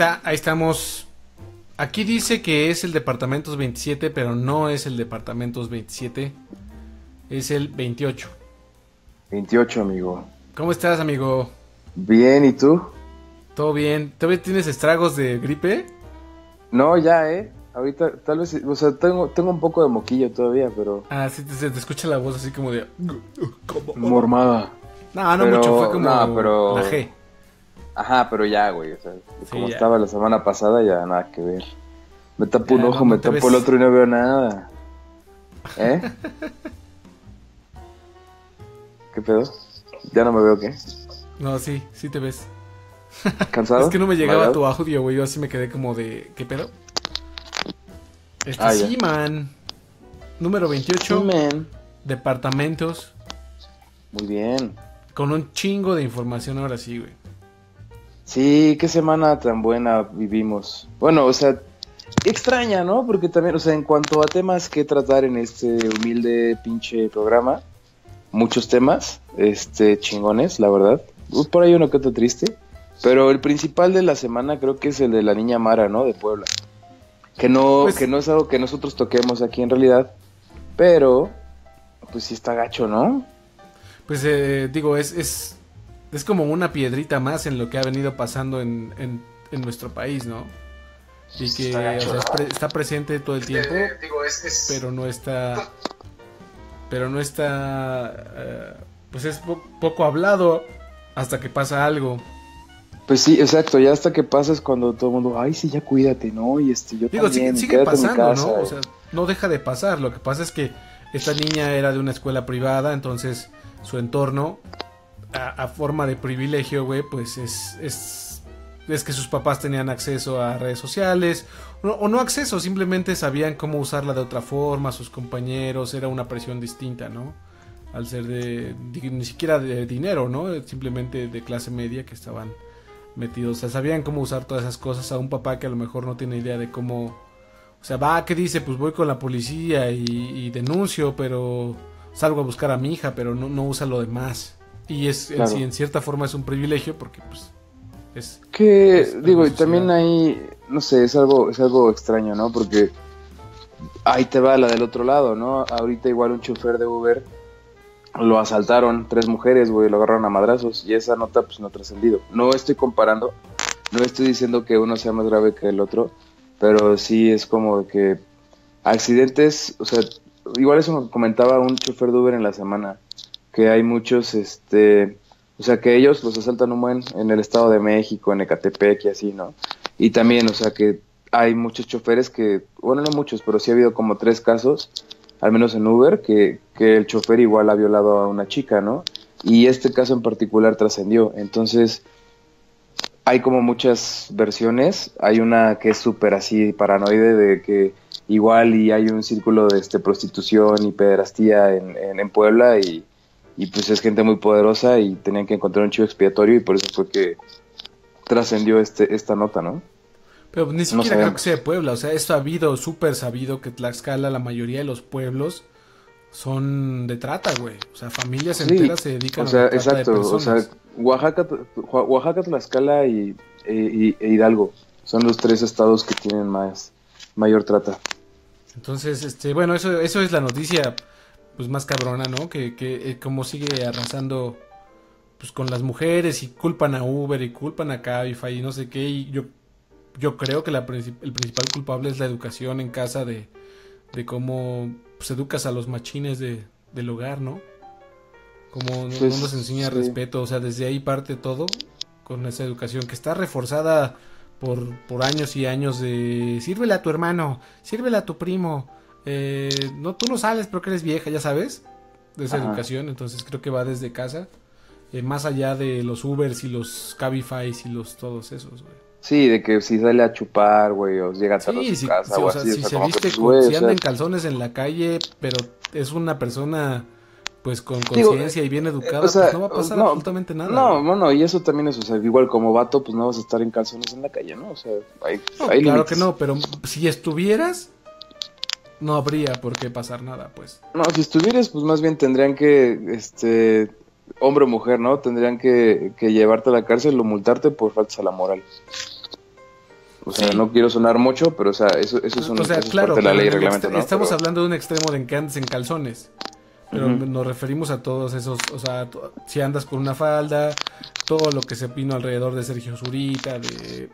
Ahí está, ahí estamos. Aquí dice que es el departamentos 27, pero no es el departamentos 27. Es el 28. 28, amigo. ¿Cómo estás, amigo? Bien, ¿y tú? ¿Todo bien? ¿Todavía tienes estragos de gripe? No, ya, ¿eh? Ahorita, tal vez, o sea, tengo, tengo un poco de moquillo todavía, pero... Ah, sí, te, te escucha la voz así como de... Mormada. No, no Pero- mucho, fue como no, pero- la G. Ajá, pero ya, güey, o sea, como ya. estaba la semana pasada, ya nada que ver. Me tapo un ojo, no, me tapo el otro y no veo nada. ¿Eh? ¿Qué pedo? ¿Ya no me veo qué? No, sí, sí te ves. ¿Cansado? Es que no me llegaba tu audio, güey. Yo así me quedé como de. ¿Qué pedo? Este Ah, sí, man. Número 28. Sí, man. Departamentos. Muy bien. Con un chingo de información ahora sí, güey. Sí, qué semana tan buena vivimos. Bueno, o sea, extraña, ¿no? Porque también, o sea, en cuanto a temas que tratar en este humilde pinche programa, muchos temas, este, chingones, la verdad. Por ahí uno que otro triste. Pero el principal de la semana creo que es el de la niña Mara, ¿no? De Puebla. Que no, Pues- que no es algo que nosotros toquemos aquí en realidad. Pero, pues sí está gacho, ¿no? Pues eh, digo, es, es, es como una piedrita más en lo que ha venido pasando en, en, en nuestro país, ¿no? Y que Está o sea, es pre- está presente todo el tiempo, digo, es, es- pero no está. Pero no está. eh, pues es po- poco hablado hasta que pasa algo. Pues sí, exacto, ya hasta que pasa es cuando todo el mundo, ay, sí, ya cuídate, ¿no? Y este, yo Digo, sigue, también, sigue mi pasando, casa. ¿no? O sea, no deja de pasar. Lo que pasa es que esta niña era de una escuela privada, entonces su entorno, a, forma de privilegio, güey, pues es, es, es que sus papás tenían acceso a redes sociales, o no, acceso, simplemente sabían cómo usarla de otra forma, sus compañeros, era una presión distinta, ¿no? Al ser de, ni siquiera de dinero, ¿no? Simplemente de clase media que estaban metidos, o sea, sabían cómo usar todas esas cosas a un papá que a lo mejor no tiene idea de cómo, o sea, va, ¿qué dice? Pues voy con la policía y, y denuncio, pero salgo a buscar a mi hija, pero no, no usa lo demás. Y es, en, sí, en cierta forma es un privilegio porque, pues, es... Que, Es digo, y también hay, no sé, es algo, es algo extraño, ¿no? Porque ahí te va la del otro lado, ¿no? Ahorita igual un chofer de Uber lo asaltaron, tres mujeres, güey, lo agarraron a madrazos y esa nota pues no ha trascendido. No estoy comparando, no estoy diciendo que uno sea más grave que el otro, pero sí es como que accidentes, o sea, igual eso me comentaba un chofer de Uber en la semana, que hay muchos, este, o sea, que ellos los asaltan un buen en el Estado de México, en Ecatepec y así, ¿no? Y también, o sea, que hay muchos choferes que, bueno, no muchos, pero sí ha habido como tres casos, al menos en Uber, que, que el chofer igual ha violado a una chica, ¿no? Y este caso en particular trascendió. Entonces, hay como muchas versiones. Hay una que es súper así paranoide de que igual y hay un círculo de este prostitución y pederastía en, en, en Puebla y, y pues es gente muy poderosa y tenían que encontrar un chivo expiatorio y por eso fue que trascendió este, esta nota, ¿no? Pero ni No siquiera creo sabemos. que sea de Puebla, o sea, es sabido, súper sabido que Tlaxcala, la mayoría de los pueblos son de trata, güey. O sea, familias Sí, enteras se dedican O sea, a la trata exacto, de o sea, personas. Oaxaca, Oaxaca, Tlaxcala y, y- e Hidalgo son los tres estados que tienen más mayor trata. Entonces, este, bueno, eso, eso es la noticia, pues más cabrona, ¿no? Que, que eh, como sigue arrasando, pues con las mujeres y culpan a Uber y culpan a Cabify y no sé qué. Y yo, yo creo que la, princip- el principal culpable es la educación en casa de, de cómo pues, educas a los machines de, del hogar, ¿no? Como no, Pues, no nos enseña sí. respeto, o sea, desde ahí parte todo con esa educación que está reforzada por, por años y años de sírvele a tu hermano, sírvele a tu primo, eh, no, tú no sales porque eres vieja, ya sabes, de esa Ajá. educación, entonces creo que va desde casa, eh, más allá de los Ubers y los Cabify y los todos esos, güey. Sí, de que si sale a chupar, güey, o llega tarde a Sí, su si, casa sí, o o sea, así, o si sea, se que, viste, con- güey, si o anda sea, en calzones en la calle, pero es una persona pues con conciencia y bien educada, o sea, pues no va a pasar no, absolutamente nada. No, bueno, y eso también es, o sea, igual como vato, pues no vas a estar en calzones en la calle, ¿no? O sea, hay, No, hay claro que no, pero si estuvieras, no habría por qué pasar nada, pues. No, si estuvieras, pues más bien tendrían que, este, hombre o mujer, ¿no? Tendrían que, que llevarte a la cárcel o multarte por faltas a la moral. O sea, no quiero sonar mucho, pero o sea, eso, eso es un o sea, eso es claro, parte de la ley reglamento, estamos Pero- hablando de un extremo de en que andes en calzones. Pero nos referimos a todos esos, o sea, si andas con una falda, todo lo que se vino alrededor de Sergio Zurita, de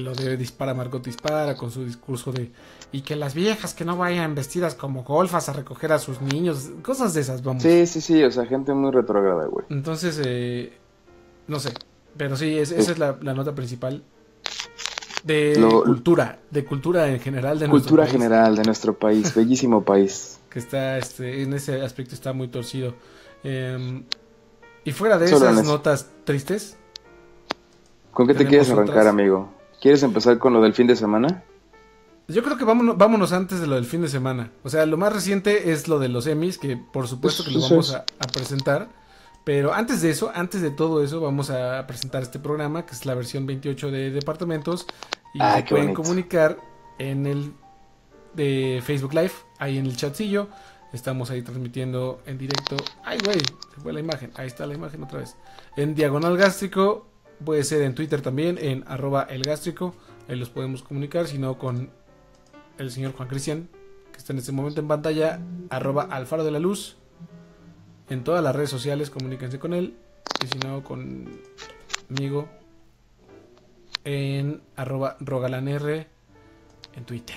lo de Dispara Margot Dispara, con su discurso de y que las viejas que no vayan vestidas como golfas a recoger a sus niños, cosas de esas, vamos. Sí, sí, sí, o sea, gente muy retrógrada, güey. Entonces, eh, no sé, pero sí, es- esa es la, la nota principal de Lo- cultura, de cultura en general de nuestro Cultura país. general de nuestro país, bellísimo país. que está este en ese aspecto está muy torcido Eh, y fuera de Solo esas notas tristes ¿Con qué te quieres arrancar, otras. amigo? ¿Quieres empezar con lo del fin de semana? yo creo que vámonos, vámonos antes de lo del fin de semana o sea lo más reciente es lo de los Emmys que por supuesto que lo vamos a, a presentar pero antes de eso antes de todo eso vamos a presentar este programa que es la versión 28 de departamentos y Ah, se pueden bonito. comunicar en el de Facebook Live ahí en el chatcillo Estamos ahí transmitiendo en directo. Ay, güey, se fue la imagen. Ahí está la imagen otra vez. En Diagonal Gástrico. Puede ser en Twitter también, en arroba el gástrico. Ahí los podemos comunicar. Si no, con el señor Juan Cristian, que está en este momento en pantalla. Arroba Alfaro de la Luz. En todas las redes sociales, comuníquense con él. Y si no, conmigo. En arroba rogalanr en Twitter.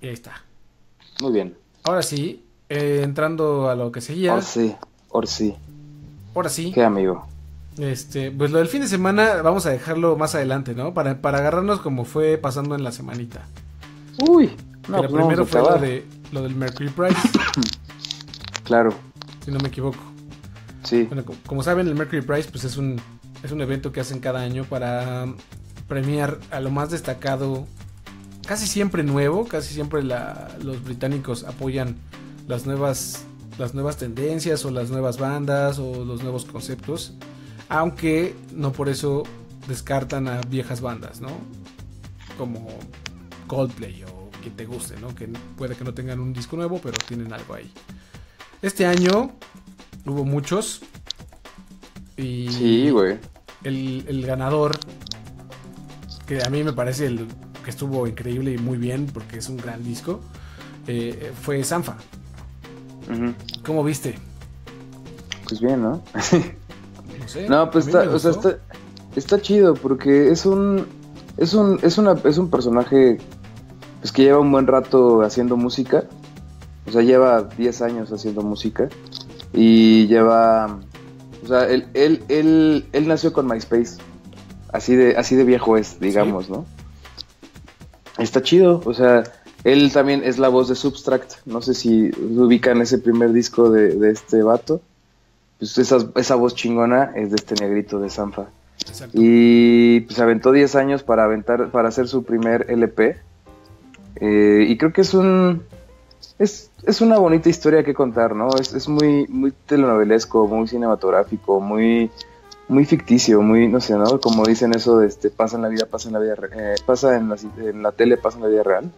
Y ahí está. Muy bien. Ahora sí, eh, entrando a lo que seguía. Or sí, or sí. Ahora sí. ¿Qué, amigo? Este, pues lo del fin de semana vamos a dejarlo más adelante, ¿no? Para, para agarrarnos como fue pasando en la semanita. Uy, no, lo pues primero fue lo, de, lo del Mercury Prize, Claro, si no me equivoco. sí. Bueno, co- como saben, el Mercury Prize pues es un, es un evento que hacen cada año para um, premiar a lo más destacado, casi siempre nuevo, casi siempre la- los británicos apoyan las nuevas, las nuevas tendencias o las nuevas bandas o los nuevos conceptos, aunque no por eso descartan a viejas bandas, ¿no? Como Coldplay o quien te guste, ¿no? Que puede que no tengan un disco nuevo, pero tienen algo ahí. Este año hubo muchos. Y Sí, güey. el, el ganador, que a mí me parece el que estuvo increíble y muy bien, porque es un gran disco, eh, fue Sanfa. ¿Cómo viste? Pues bien, ¿no? No sé. No, pues está, o sea, está, está chido porque es un, es un, es una, es un personaje, pues que lleva un buen rato haciendo música, o sea, lleva 10 años haciendo música y lleva, o sea, él, él, él, él nació con MySpace, así de, así de viejo es, digamos, ¿no? Está chido, o sea, él también es la voz de Substract, no sé si ubican ese primer disco de, de este vato. Pues esa, esa voz chingona es de este negrito de Sanfa. Exacto. Y pues aventó 10 años para aventar, para hacer su primer LP. Eh, y creo que es un es, es una bonita historia que contar, ¿no? Es, es muy, muy telenovelesco, muy cinematográfico, muy, muy ficticio, muy, no sé, ¿no? Como dicen eso de este, pasa en la vida, pasa en la vida, eh, pasa en la, en la tele, pasa en la vida real.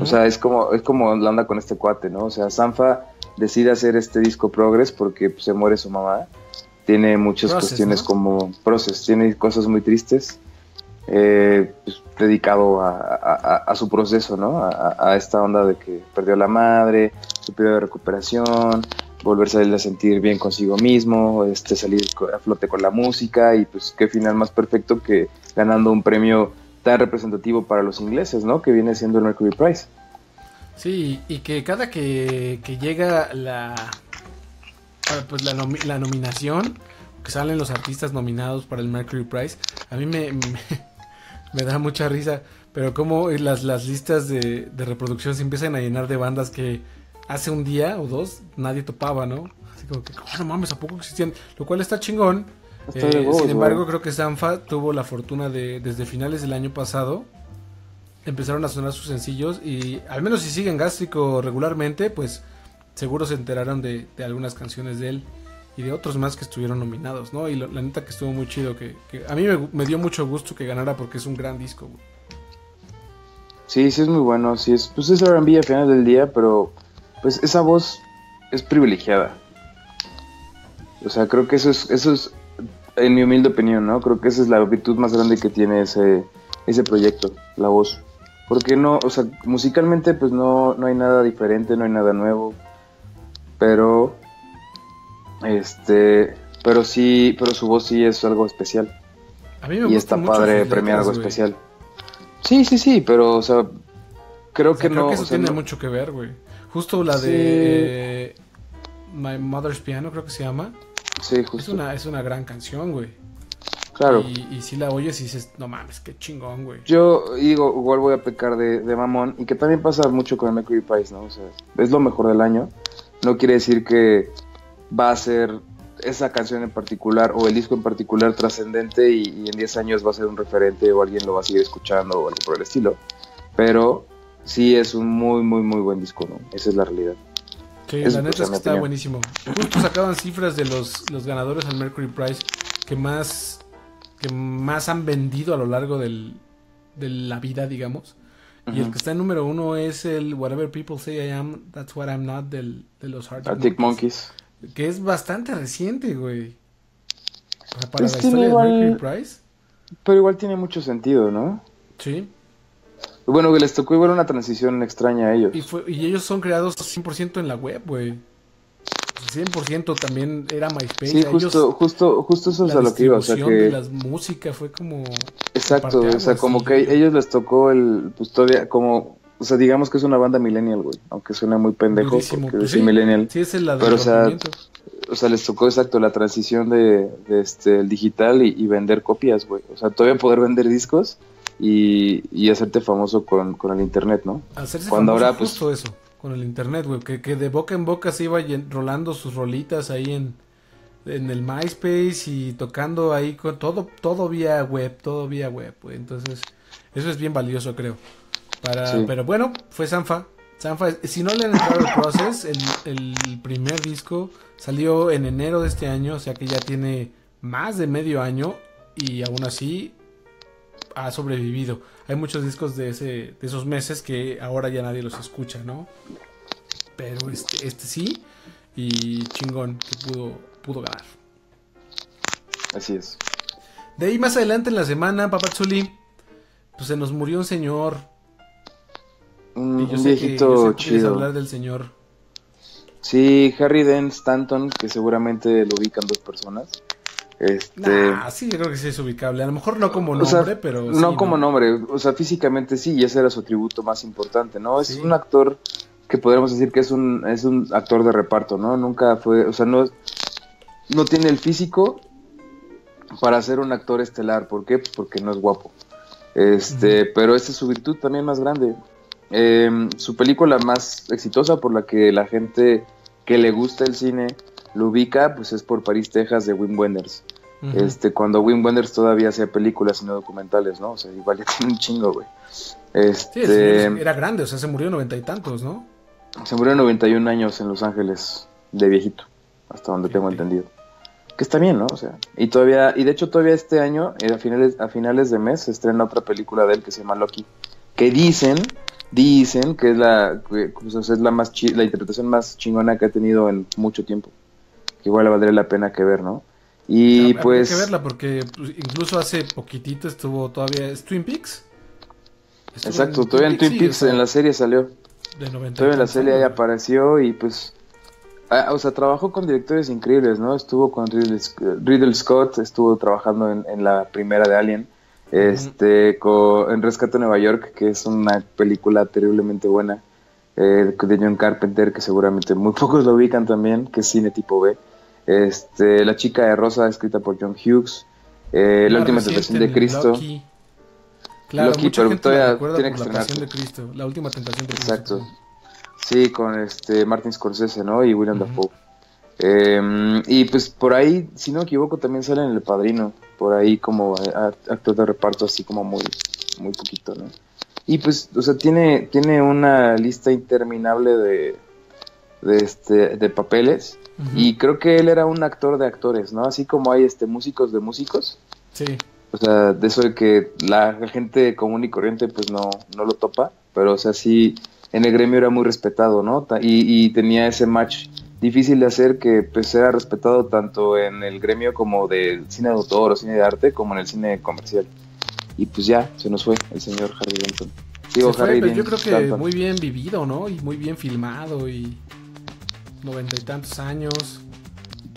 O sea, es como, es como la onda con este cuate, ¿no? O sea, Sanfa decide hacer este disco Progress porque pues, se muere su mamá. Tiene muchas Process, cuestiones ¿no? como Process, tiene cosas muy tristes. eh, pues, dedicado a, a- a- a su proceso, ¿no? A, esta onda de que perdió a la madre, su periodo de recuperación, volverse a sentir bien consigo mismo, este salir a flote con la música y pues qué final más perfecto que ganando un premio tan representativo para los ingleses, ¿no? Que viene siendo el Mercury Prize. Sí, y que cada que, que llega la ah, pues la, la nominación, que salen los artistas nominados para el Mercury Prize, a mí me, me, me da mucha risa, pero como las, las listas de, de reproducción se empiezan a llenar de bandas que hace un día o dos nadie topaba, ¿no? Así como que, "Oh, no mames, ¿a poco existían? Lo cual está chingón. Eh, sin embargo, creo que Sanfa tuvo la fortuna de, desde finales del año pasado, empezaron a sonar sus sencillos y al menos si siguen Gástrico regularmente, pues seguro se enteraron de, de algunas canciones de él y de otros más que estuvieron nominados, ¿no? Y la neta que estuvo muy chido, que, a mí me, me dio mucho gusto que ganara porque es un gran disco. güey. Sí, sí es muy bueno, sí es, pues es R&B al final del día, pero pues esa voz es privilegiada. O sea, creo que eso es, eso es, En mi humilde opinión, ¿no? Creo que esa es la virtud más grande que tiene ese, ese proyecto, la voz. Porque no, o sea, musicalmente pues no, no hay nada diferente, no hay nada nuevo. Pero, este, pero sí, pero su voz sí es algo especial. A mí me y gusta está mucho padre premiar algo especial. Sí, sí, sí, pero, o sea, creo O sea, que creo no. que eso o sea, tiene no- mucho que ver, güey. Justo la Sí. de My Mother's Piano, creo que se llama. Sí, Es justo. una, es una gran canción, güey. Claro. Y, y si la oyes y dices, no mames, qué chingón, güey. Yo digo, igual voy a pecar de, de mamón y que también pasa mucho con el Mercury Prize, ¿no? O sea, es lo mejor del año. No quiere decir que va a ser esa canción en particular o el disco en particular trascendente y, y en 10 años va a ser un referente o alguien lo va a seguir escuchando o algo por el estilo. Pero sí es un muy, muy, muy buen disco, ¿no? Esa es la realidad. Sí, Es- la neta es que está buenísimo. Justo sacaban cifras de los, los ganadores al Mercury Prize que más, que más han vendido a lo largo del, de la vida, digamos. Y el que está en número uno es el Whatever People Say I Am, That's What I'm Not del, de los Arctic, Arctic Monkeys. Monkeys. Que es bastante reciente, güey. O sea, para la historia igual- del Mercury Prize. Pero igual tiene mucho sentido, ¿no? Sí. Bueno, que les tocó igual una transición extraña a ellos. Y, fue, y ellos son creados 100% en la web, güey. O sea, 100% también era MySpace. Sí, Ellos- justo, justo, justo eso es a lo que iba, o sea que... de la música fue como... Exacto, o sea, como que a ellos les tocó el, pues todavía, como, o sea, digamos que es una banda millennial, güey, aunque suena muy pendejo, durísimo. porque Pues sí, millennial, Sí, es la Pero, o sea, o sea, les tocó exacto la transición de, de este, el digital y, y vender copias, güey, o sea, todavía poder vender discos y, y hacerte famoso con, con el internet, ¿no? Hacerse cuando famoso ahora, pues- justo eso, con el internet, güey. Que, que de boca en boca se iba rolando sus rolitas ahí en, en el MySpace y tocando ahí con todo, todo vía web, todo vía web, güey. Entonces, eso es bien valioso, creo. Para, Sí. Pero bueno, fue Sanfa. Sanfa, si no le han entrado al Process, el, el primer disco salió en enero de este año, o sea que ya tiene más de medio año y aún así ha sobrevivido. Hay muchos discos de ese de esos meses que ahora ya nadie los escucha, ¿no? Pero este, este sí y chingón que pudo pudo ganar. Así es. De ahí más adelante en la semana, Papazuli, pues se nos murió un señor. Un, Y yo un sé que, yo sé viejito que quieres chido. hablar del señor. Sí, Harry Dent Stanton, que seguramente lo ubican dos personas. Este, Nah, sí, yo creo que sí es ubicable. A lo mejor no como O nombre, sea, pero. no como nombre, o sea, físicamente sí, y ese era su atributo más importante, ¿no? Es Sí. un actor que podríamos decir que es un, es un actor de reparto, ¿no? Nunca fue, o sea, no, no tiene el físico para ser un actor estelar, ¿por qué? Pues porque no es guapo. Este, pero esa es su virtud también más grande. Eh, su película más exitosa por la que la gente que le gusta el cine lo ubica, pues es por París, Texas, de Wim Wenders. Este, cuando Wim Wenders todavía hacía películas y no documentales, ¿no? O sea, igual ya tiene un chingo, güey. Sí, Este, señor era grande, o sea, se murió noventa y tantos, ¿no? se murió a 91 años en Los Ángeles, de viejito, hasta donde tengo entendido. Que está bien, ¿no? O sea, y todavía, y de hecho todavía este año, eh, a finales, a finales de mes, se estrena otra película de él que se llama Loki, que dicen, dicen que es la, que, pues, es la más chi- la interpretación más chingona que ha tenido en mucho tiempo. Que igual valdría la pena que ver, ¿no? Y pues... que verla porque pues, incluso hace poquitito estuvo todavía. ¿Es Twin Peaks? Estuvo Exacto, todavía en Twin Peaks en la serie salió. de 90 y Todavía en la serie ahí apareció y pues... ah, o sea, trabajó con directores increíbles, ¿no? Estuvo con Ridley, Ridley Scott, estuvo trabajando en, en la primera de Alien, este, co- en Rescate Nueva York, que es una película terriblemente buena, eh, de John Carpenter, que seguramente muy pocos lo ubican también, que es cine tipo B. Este, La chica de rosa, escrita por John Hughes. eh, La última tentación de Cristo. Loki. Claro, Loki, mucha pero gente la todavía recuerda tiene que la pasión de. Cristo, la última tentación de Cristo. Exacto. Sí, con este Martin Scorsese, ¿no? Y William Ujú. Dafoe. Eh, y pues por ahí, si no me equivoco, también sale en El Padrino. Por ahí como actor de reparto así como muy, muy poquito, ¿no? Y pues, o sea, tiene, tiene una lista interminable de, de, este, de papeles. Y creo que él era un actor de actores, ¿no? Así como hay este músicos de músicos. Sí, O sea, de eso de que la gente común y corriente pues no, no lo topa, pero o sea, sí, en el gremio era muy respetado, ¿no? Y, y tenía ese match difícil de hacer que pues era respetado tanto en el gremio como del cine de autor o cine de arte como en el cine comercial. Y pues ya, se nos fue el señor Harry Benton. Digo, Harry yo creo que muy bien vivido, ¿no? Y muy bien filmado y noventa y tantos años.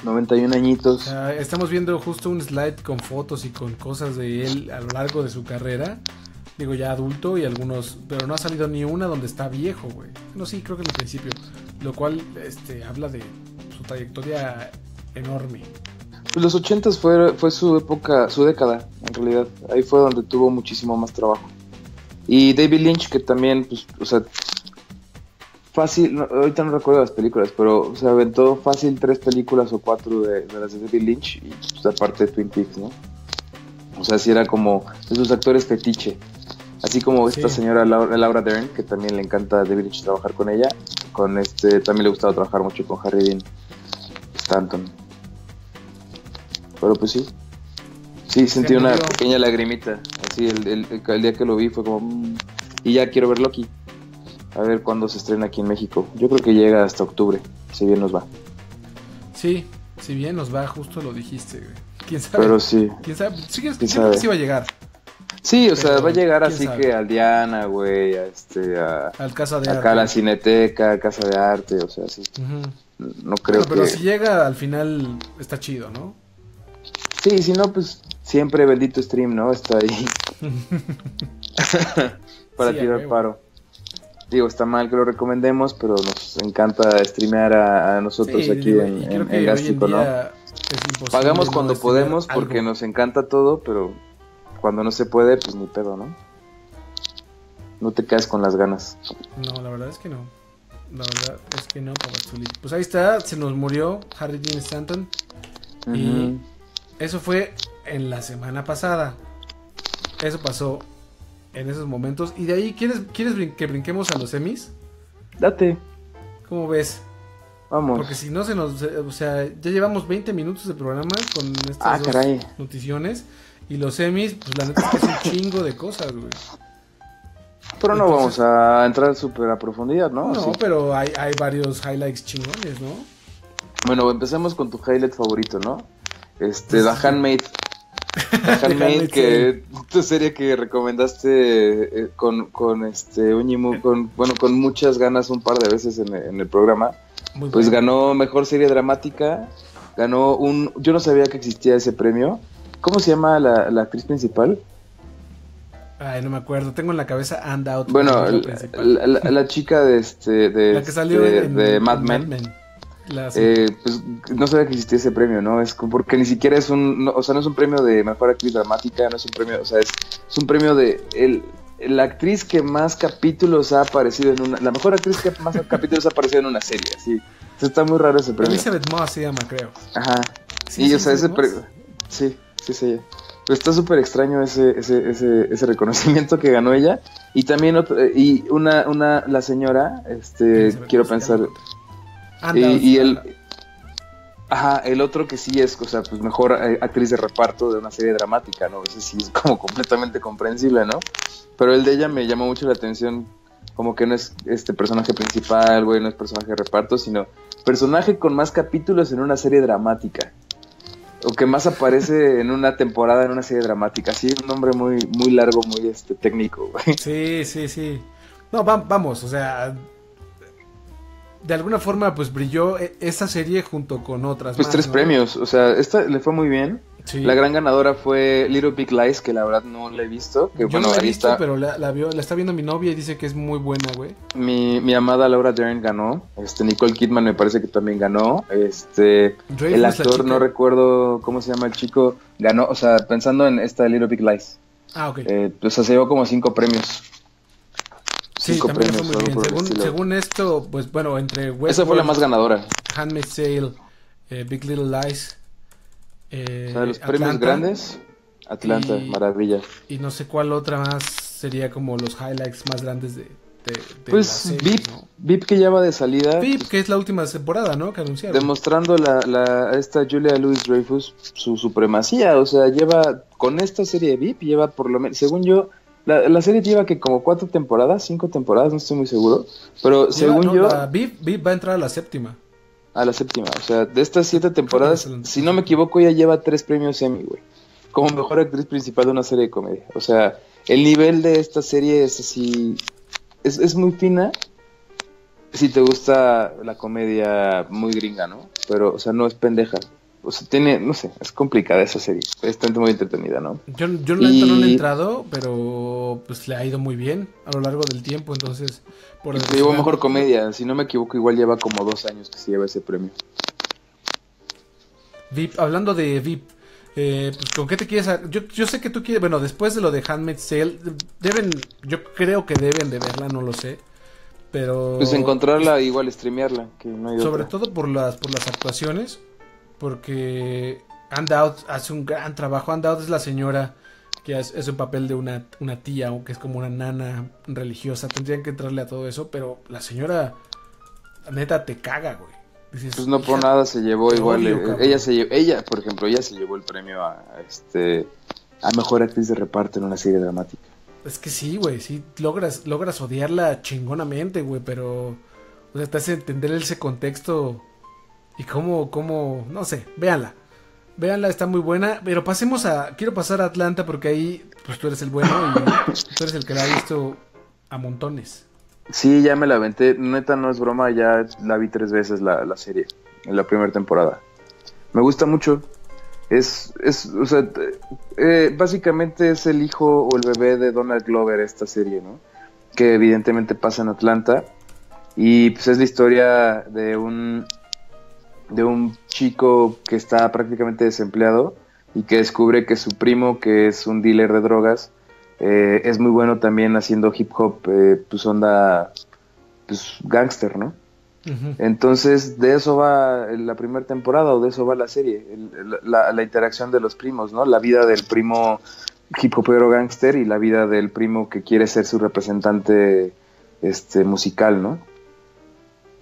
91 añitos. estamos viendo justo un slide con fotos y con cosas de él a lo largo de su carrera. Digo, ya adulto y algunos. Pero no ha salido ni una donde está viejo, güey. No, sí, creo que en el principio. Lo cual este, habla de su trayectoria enorme. Pues los 80 fue, fue su época, su década, en realidad. Ahí fue donde tuvo muchísimo más trabajo. Y David Lynch, que también, pues, o sea, fácil, ahorita no recuerdo las películas, pero se aventó fácil tres películas o cuatro de, las de David Lynch y pues aparte de Twin Peaks, ¿no? O sea, si era como de sus actores fetiche. Así como esta señora Laura, Dern, que también le encanta a David Lynch trabajar con ella. Con este, también le gustaba trabajar mucho con Harry Dean Stanton. Pero pues sí. Sí, sentí una pequeña lagrimita. Así, el, el, día que lo vi fue como... Mm, y ya quiero ver Loki. A ver cuándo se estrena aquí en México. Yo creo que llega hasta octubre, si bien nos va. Sí, si bien nos va, justo lo dijiste, ¿Quién sabe? Pero sí. ¿Quién sabe? Sí, ¿Quién sabe? sí va a llegar. Sí, o sea, va a llegar así que al Diana, güey, a este, a, al Casa de acá a la Cineteca, Casa de Arte, o sea, sí. No creo pero si llega al final está chido, ¿no? Sí, si no, pues siempre bendito stream, ¿no? Está ahí. Para tirar paro. Digo, está mal que lo recomendemos, pero nos encanta streamear a, nosotros aquí en, en, Gástico, ¿no? Pagamos cuando podemos porque nos encanta todo, pero cuando no se puede, pues ni pedo, ¿no? No te quedas con las ganas. No, la verdad es que no. La verdad es que no, Pues ahí está, se nos murió Harry Dean Stanton. Y eso fue en la semana pasada. Eso pasó en esos momentos. Y de ahí, ¿quieres, ¿quieres que brinquemos a los semis? Date. ¿Cómo ves? Vamos. Porque si no se nos... O sea, ya llevamos 20 minutos de programa con estas ah, dos noticiones. Y los semis, pues la neta es que es un chingo de cosas, güey. Pero no vamos a entrar súper a profundidad, ¿no? No, pero hay, hay varios highlights chingones, ¿no? Bueno, empecemos con tu highlight favorito, ¿no? Este, The Handmaid. Handmaid, que tu serie que recomendaste eh, con, con este Uñimu, con, bueno, con muchas ganas un par de veces en, el programa. pues ganó mejor serie dramática, ganó un, yo no sabía que existía ese premio, ¿Cómo se llama la, la actriz principal? Ay, no me acuerdo. Tengo en la cabeza And Out. Bueno, la, la, chica de este de, la que salió de, Mad Men. Eh, pues no sabía que existía ese premio, ¿no? Es porque ni siquiera es un, o sea, no es un premio de mejor actriz dramática, no es un premio, o sea, es, es un premio de el, la actriz que más capítulos ha aparecido en una, la mejor actriz que más capítulos ha aparecido en una serie, sí. Está muy raro ese premio. Elizabeth Moss se llama, creo. Ajá. Sí, y, o sea, ese premio, sí sí, sí. está súper extraño ese, ese, ese, ese, reconocimiento que ganó ella. Y también y una, una, la señora, este, quiero pensar. Y, y el, ajá, el otro que sí es, o sea, pues mejor eh, actriz de reparto de una serie dramática, ¿no? Ese sí es como completamente comprensible, ¿no? Pero el de ella me llamó mucho la atención, como que no es este personaje principal, güey, no es personaje de reparto, sino personaje con más capítulos en una serie dramática o que más aparece en una temporada en una serie dramática. Sí, un nombre muy, muy largo, muy este, técnico, güey. Sí, sí, sí. No, vamos, o sea, de alguna forma pues brilló e, esa serie junto con otras. Pues tres premios, o sea, esta le fue muy bien. La gran ganadora fue Little Big Lies, que la verdad no la he visto. Que, Yo no la he visto, pero la, vio, la está viendo mi novia y dice que es muy buena, güey. Mi, mi amada Laura Dern ganó. Este, Nicole Kidman me parece que también ganó. Este, el actor, no recuerdo cómo se llama el chico, ganó, o sea, pensando en esta Little Big Lies. Ah, ok. Eh, pues se llevó como cinco premios. Sí, también fue muy bien. Según, según, esto, pues bueno, entre Esa fue la más ganadora. Handmaid's Sale, eh, Big Little Lies eh, los premios grandes, Atlanta, maravilla. Y no sé cuál otra más sería como los highlights más grandes de. pues VIP, VIP que ya va de salida. VIP, pues, que es la última temporada, ¿no? Que anunciaron. Demostrando la, la, esta Julia Louis Dreyfus su supremacía. O sea, lleva con esta serie de VIP, lleva por lo menos, según yo, la, serie lleva que como cuatro temporadas, cinco temporadas, no estoy muy seguro. Pero según yo. VIP, VIP va a entrar a la séptima. a la séptima. O sea, de estas siete temporadas, si no me equivoco, ella lleva tres premios Emmy, güey. Como mejor actriz principal de una serie de comedia. O sea, el nivel de esta serie es así. Es, es muy fina. Si te gusta la comedia muy gringa, ¿no? Pero, o sea, no es pendeja. O sea, tiene, no sé, es complicada esa serie. Está muy entretenida, ¿no? Yo, yo no, no he entrado, pero pues le ha ido muy bien a lo largo del tiempo, entonces... Por llevó mejor comedia, si no me equivoco, igual lleva como dos años que se lleva ese premio. VIP, hablando de VIP, eh, pues, ¿con qué te quieres...? Yo, yo sé que tú quieres... Bueno, después de lo de Handmaid's Sale, deben... Yo creo que deben de verla, no lo sé. Pero... Pues encontrarla, igual streamearla, que no hay Sobre todo por las, por las actuaciones porque Andout hace un gran trabajo. Andout es la señora que es, un papel de una, una tía o que es como una nana religiosa. Tendrían que entrarle a todo eso, pero la señora neta te caga, güey. pues no por nada se llevó igual. Eh, ella se ella, por ejemplo, ella se llevó el premio a, este a mejor actriz de reparto en una serie dramática. Es que sí, güey, sí logras logras odiarla chingonamente, güey, pero o sea, te hace entender ese contexto y cómo, cómo, no sé, véanla. Véanla, está muy buena. Pero pasemos a. Quiero pasar a Atlanta porque ahí, pues tú eres el bueno y tú eres el que la ha visto a montones. Sí, ya me la aventé. Neta, no es broma, ya la vi tres veces la, la serie, en la primera temporada. Me gusta mucho. Es, es, o sea, eh, básicamente es el hijo o el bebé de Donald Glover esta serie, ¿no? Que evidentemente pasa en Atlanta. Y pues es la historia de un de un chico que está prácticamente desempleado y que descubre que su primo, que es un dealer de drogas, eh, es muy bueno también haciendo hip hop, eh, pues onda, pues gangster, ¿no? Entonces, de eso va la primera temporada o de eso va la serie, la, la, interacción de los primos, ¿no? La vida del primo hip hopero gangster y la vida del primo que quiere ser su representante este musical, ¿no?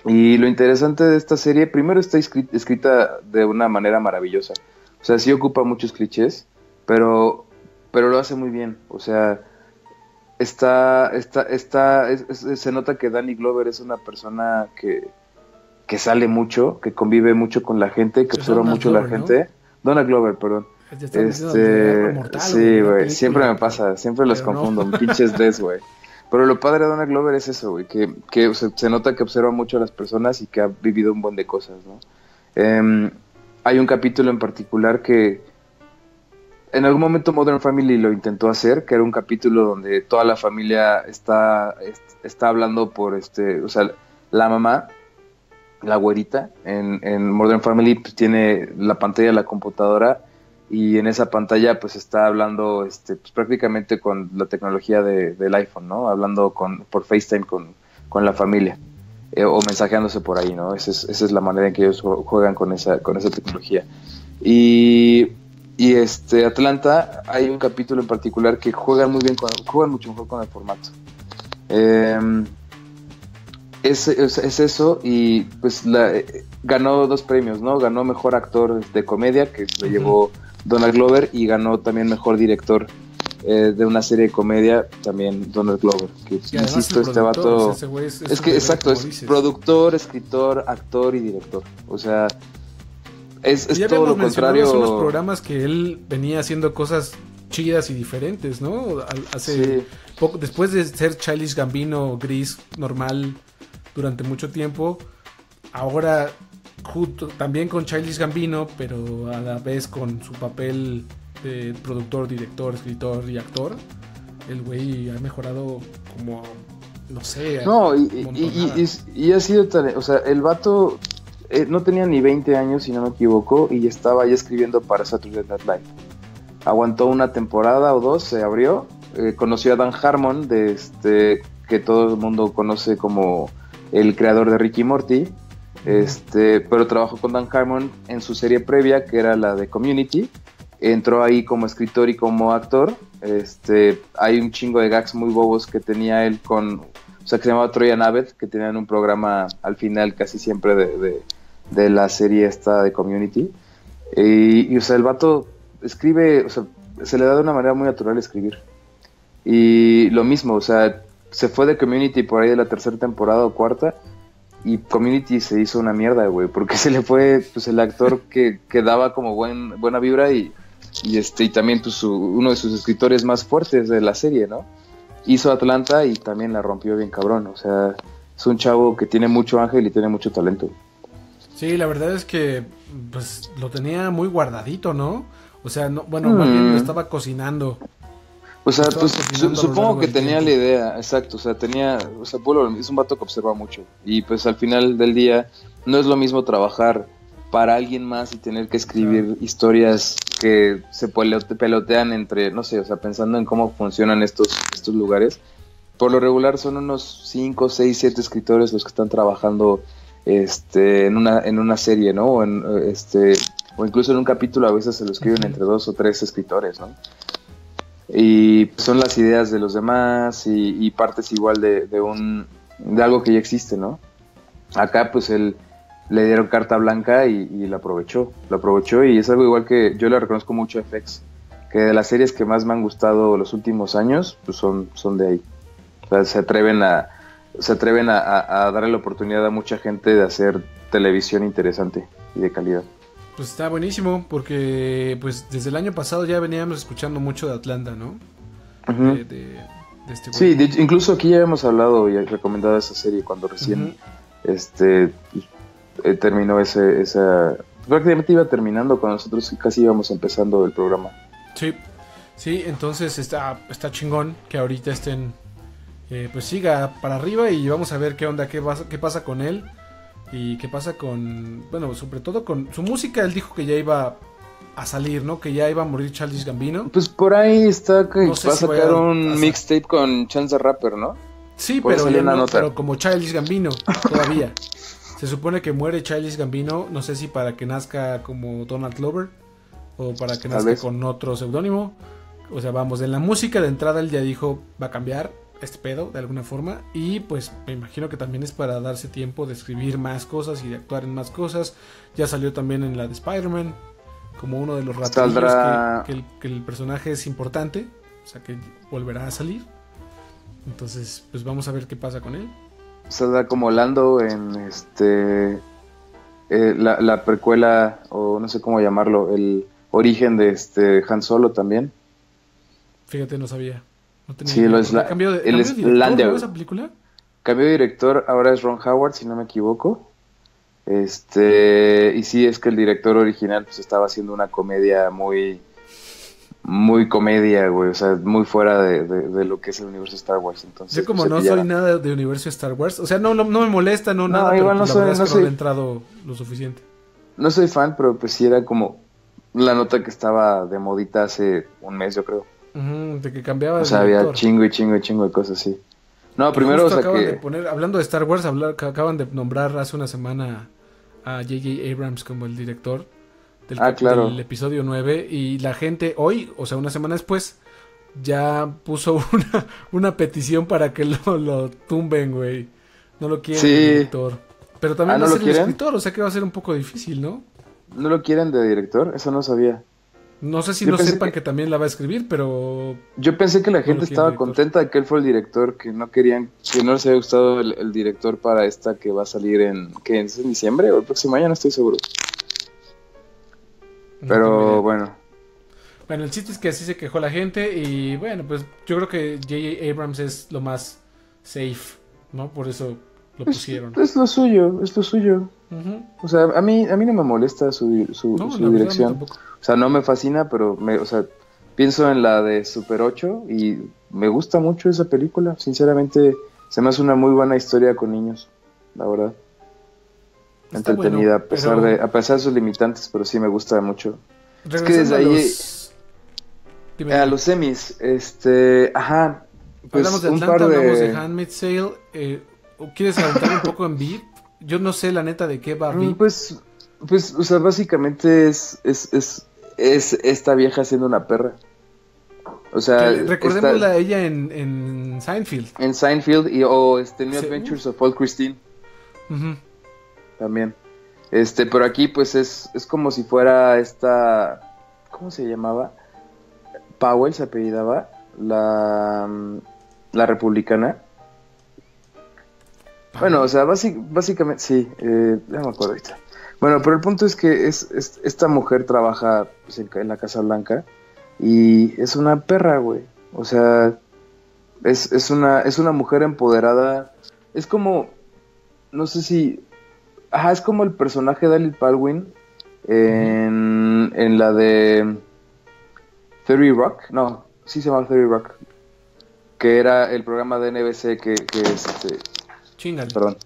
Y lo interesante de esta serie, primero está escrita de una manera maravillosa. O sea, sí ocupa muchos clichés, pero, pero lo hace muy bien. O sea, está, está, está, se nota que Danny Glover es una persona que, que sale mucho, que convive mucho con la gente, que observa mucho a la gente. Donna Glover, perdón. Este, sí, güey, siempre me pasa, siempre los confundo, pinches des, güey. Pero lo padre de Donald Glover es eso, güey, que, que se nota que observa mucho a las personas y que ha vivido un buen de cosas, ¿no? Em, hay un capítulo en particular que en algún momento Modern Family lo intentó hacer, que era un capítulo donde toda la familia está, está hablando por, este, o sea, la mamá, la güerita, en, en Modern Family pues, tiene la pantalla de la computadora y en esa pantalla pues está hablando este, pues, prácticamente con la tecnología de, del iPhone, ¿no? Hablando con, por FaceTime con, con la familia eh, o mensajeándose por ahí, ¿no? Esa es, esa es la manera en que ellos juegan con esa, con esa tecnología. Y, y este Atlanta hay un capítulo en particular que juegan muy bien, con, juegan mucho mejor con el formato. Em, es, es, eso y pues la, eh, ganó dos premios, ¿no? Ganó mejor actor de comedia que se lo llevó Donald Glover y ganó también mejor director eh, de una serie de comedia también Donald Glover. Que insisto, este vato. Es, que exacto, es productor, escritor, actor y director. O sea, es, es todo lo contrario. unos programas que él venía haciendo cosas chidas y diferentes, ¿no? Hace poco, después de ser Childish Gambino gris normal durante mucho tiempo, ahora también con Childish Gambino, pero a la vez con su papel de productor, director, escritor y actor, el güey ha mejorado como, no sé. No, y, ha sido o sea, el vato eh, no tenía ni 20 años, si no me equivoco, y estaba ya escribiendo para Saturday Night Live. Aguantó una temporada o dos, se abrió, eh, conoció a Dan Harmon, de este, que todo el mundo conoce como el creador de Ricky Morty este, pero trabajó con Dan Harmon en su serie previa, que era la de Community. Entró ahí como escritor y como actor. Este, hay un chingo de gags muy bobos que tenía él con, o sea, que se llamaba Troyan Abbott, que tenían un programa al final casi siempre de, la serie esta de Community. Y, y, o sea, el vato escribe, o sea, se le da de una manera muy natural escribir. Y lo mismo, o sea, se fue de Community por ahí de la tercera temporada o cuarta y Community se hizo una mierda, güey, porque se le fue pues el actor que, que daba como buen, buena vibra y, y este y también pues, su- uno de sus escritores más fuertes de la serie, ¿no? Hizo Atlanta y también la rompió bien cabrón, o sea, es un chavo que tiene mucho ángel y tiene mucho talento. Sí, la verdad es que pues lo tenía muy guardadito, ¿no? O sea, no, bueno, más bien Mm. lo estaba cocinando. O sea, pues su- supongo que tenía tiempo. la idea, exacto, o sea, tenía, o sea, Polo es un vato que observa mucho y pues al final del día no es lo mismo trabajar para alguien más y tener que escribir historias que se pelote- pelotean entre, no sé, o sea, pensando en cómo funcionan estos, estos lugares. Por lo regular son unos 5, 6, 7 escritores los que están trabajando este, en, una, en una serie, ¿no? O, en, este, o incluso en un capítulo a veces se lo escriben entre dos o tres escritores, ¿no? Y son las ideas de los demás y, partes igual de, de un de algo que ya existe, ¿no? Acá pues él le dieron carta blanca y, y la aprovechó, lo aprovechó y es algo igual que yo le reconozco mucho a FX, que de las series que más me han gustado los últimos años, pues son, son de ahí. O sea, se atreven a se atreven a- a darle la oportunidad a mucha gente de hacer televisión interesante y de calidad. Pues está buenísimo porque pues desde el año pasado ya veníamos escuchando mucho de Atlanta, ¿no? De, de- de este. Sí, de incluso aquí ya hemos hablado y recomendado esa serie cuando recién este eh, terminó ese esa prácticamente iba terminando cuando nosotros casi íbamos empezando el programa. Sí, sí, entonces está, está chingón que ahorita estén, eh, pues siga para arriba y vamos a ver qué onda, qué pasa, qué pasa con él y qué pasa con, bueno, sobre todo con su música. Él dijo que ya iba a salir, ¿no? Que ya iba a morir Charles Gambino. Pues por ahí está que No sé va a si sacar a un mixtape con Chance the Rapper, ¿no? Sí, Por pero, ya no- como Charles Gambino todavía. Se supone que muere Charles Gambino, no sé si para que nazca como Donald Glover o para que nazca con otro seudónimo. O sea, vamos, en la música de entrada él ya dijo va a cambiar este pedo de alguna forma y pues me imagino que también es para darse tiempo de escribir más cosas y de actuar en más cosas. Ya salió también en la de Spider-Man como uno de los ratillos Saldrá- que, que el, que el personaje es importante, o sea que volverá a salir. Entonces, pues vamos a ver qué pasa con él. Saldrá como Lando en este eh, la, la precuela o no sé cómo llamarlo, el origen de este Han Solo también. Fíjate, no sabía. No tenía Sí, lo es la- Cambió de, de. ¿no, esa película? Cambió de director, ahora es Ron Howard, si no me equivoco. Este, y sí, es que el director original pues estaba haciendo una comedia muy, muy comedia, güey, o sea, muy fuera de, de- de lo que es el universo Star Wars. Entonces, Yo como pues, no soy nada de universo Star Wars, o sea, no, no, no me molesta, no, No, nada, pero igual no pues, la soy- verdad es no que soy- no le he entrado lo suficiente. No soy fan, pero pues sí era como la nota que estaba de modita hace un mes, yo creo. De que cambiaba O sea, había chingo y chingo y chingo de cosas así. No, Que primero, o sea que... de poner, hablando de Star Wars, hablar, acaban de nombrar hace una semana a J.J. Abrams como el director del, Ah, cap- claro. del episodio 9 y la gente hoy, o sea, una semana después, ya puso una, una petición para que lo, lo tumben, güey. No lo quieren Sí. el director. Pero también Ah, va ¿no a lo ser el quieren? escritor, o sea que va a ser un poco difícil, ¿no? ¿No lo quieren de director? Eso no sabía. No sé si Yo no sepan que- que... también la va a escribir, pero Yo pensé que la gente estaba contenta de que él fue el director, que no querían, que no les había gustado el, el director para esta que va a salir en, ¿qué? ¿Es en diciembre o el próximo año? No estoy seguro. Pero bueno, Bueno, el chiste es que así se quejó la gente y bueno, pues yo creo que J.J. Abrams es lo más safe, ¿no? Por eso lo pusieron. es lo suyo, es lo suyo. O sea, a mí, a mí no me molesta su, su, No, su verdad, dirección. no. O sea, no me fascina, pero me, o sea, pienso en la de Super 8 y me gusta mucho esa película. Sinceramente, se me hace una muy buena historia con niños, la verdad. Está Entretenida, bueno, a pesar pero- de, a pesar de sus limitantes, pero sí me gusta mucho. Regresando desde a ahí- los... Dime, Eh, a los semis, este, ajá, pues hablamos de un Atlanta, par de, hablamos de Handmaid's Tale. eh, ¿o ¿Quieres aventar un poco en VIP? Yo no sé la neta de qué va Mm, VIP. pues, pues, o sea, básicamente es, es, es, es esta vieja siendo una perra. O sea, recordémosla a ella en, en Seinfeld. en Seinfeld y o este New Sí. Adventures of Old Christine también. Este, pero aquí pues es, es como si fuera esta, ¿cómo se llamaba? Powell se apellidaba, la, la republicana. Bueno, o sea, básicamente, sí, eh, ya me acuerdo ahorita. Bueno, pero el punto es que es, esta mujer trabaja pues, en, la Casa Blanca y es una perra, güey. O sea, es, es, una, es una mujer empoderada. Es como, no sé si... Ajá, es como el personaje de Ali Baldwin en, en la de Theory Rock. No, sí se llama Theory Rock. Que era el programa de NBC que, que este... Chingale. Perdón.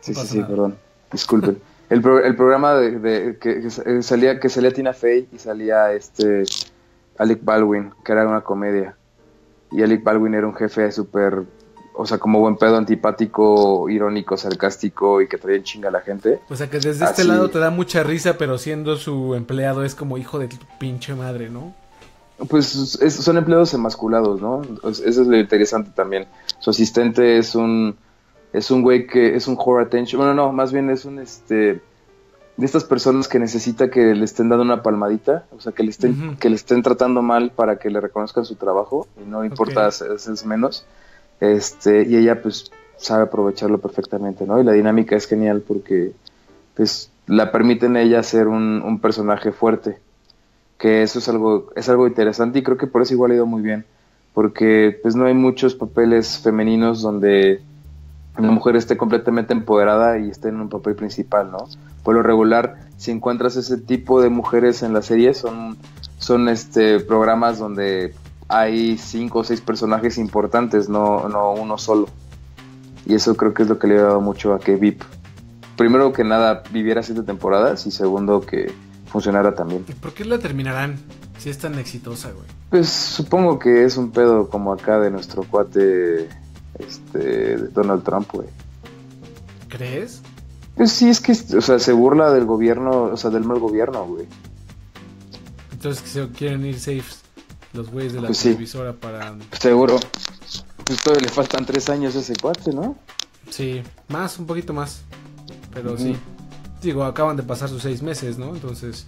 Sí, sí, sí, perdón. Disculpen. el, el programa de, que, que, salía que salía Tina Fey y salía este Alec Baldwin, que era una comedia. Y Alec Baldwin era un jefe súper, o sea, como buen pedo, antipático, irónico, sarcástico y que traía en chinga a la gente. O sea, que desde este lado te da mucha risa, pero siendo su empleado es como hijo de tu pinche madre, ¿no? Pues son empleados emasculados, ¿no? Eso es lo interesante también. Su asistente es un es un güey que es un horror attention. Bueno, no, más bien es un este de estas personas que necesita que le estén dando una palmadita, o sea, que le estén que le estén tratando mal para que le reconozcan su trabajo y no importa hacer menos. Este, y ella pues sabe aprovecharlo perfectamente, ¿no? Y la dinámica es genial porque pues la permiten a ella ser un, un personaje fuerte que eso es algo, es algo interesante y creo que por eso igual ha ido muy bien, porque pues no hay muchos papeles femeninos donde una mujer esté completamente empoderada y esté en un papel principal, ¿no? Por lo regular, si encuentras ese tipo de mujeres en la serie, son, son este programas donde hay cinco o seis personajes importantes, no, no uno solo. Y eso creo que es lo que le ha dado mucho a que VIP, primero que nada, viviera siete temporadas y segundo que funcionara también. ¿Y por qué la terminarán si es tan exitosa, güey? Pues supongo que es un pedo como acá de nuestro cuate este Donald Trump, güey. ¿Crees? Pues sí, es que, o sea, se burla del gobierno, o sea, del mal gobierno, güey. Entonces que se quieren ir safe los güeyes de la pues televisora para... Seguro. Pues todavía le faltan tres años a ese cuate, ¿no? Sí, más, un poquito más. Pero sí. Digo, acaban de pasar sus seis meses, ¿no? Entonces.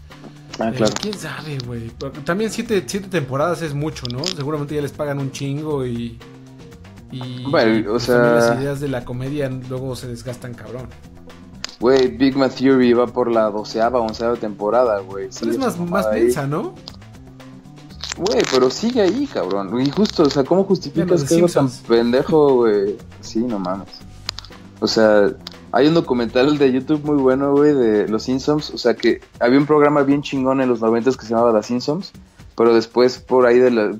Ah, eh, claro. ¿Quién sabe, güey? También siete, siete temporadas es mucho, ¿no? Seguramente ya les pagan un chingo y. Y. Bueno, o pues sea. Las ideas de la comedia luego se desgastan cabrón. Güey, Big Mac Theory va por la doceava, onceava temporada, güey. Pero es más, más densa, ¿no? Güey, pero sigue ahí, cabrón. Y justo, o sea, ¿cómo justificas que es tan pendejo, güey? Sí, no mames. O sea, hay un documental de YouTube muy bueno, güey, de Los Simpsons. O sea, que había un programa bien chingón en los 90 que se llamaba The Simpsons. Pero después, por ahí de los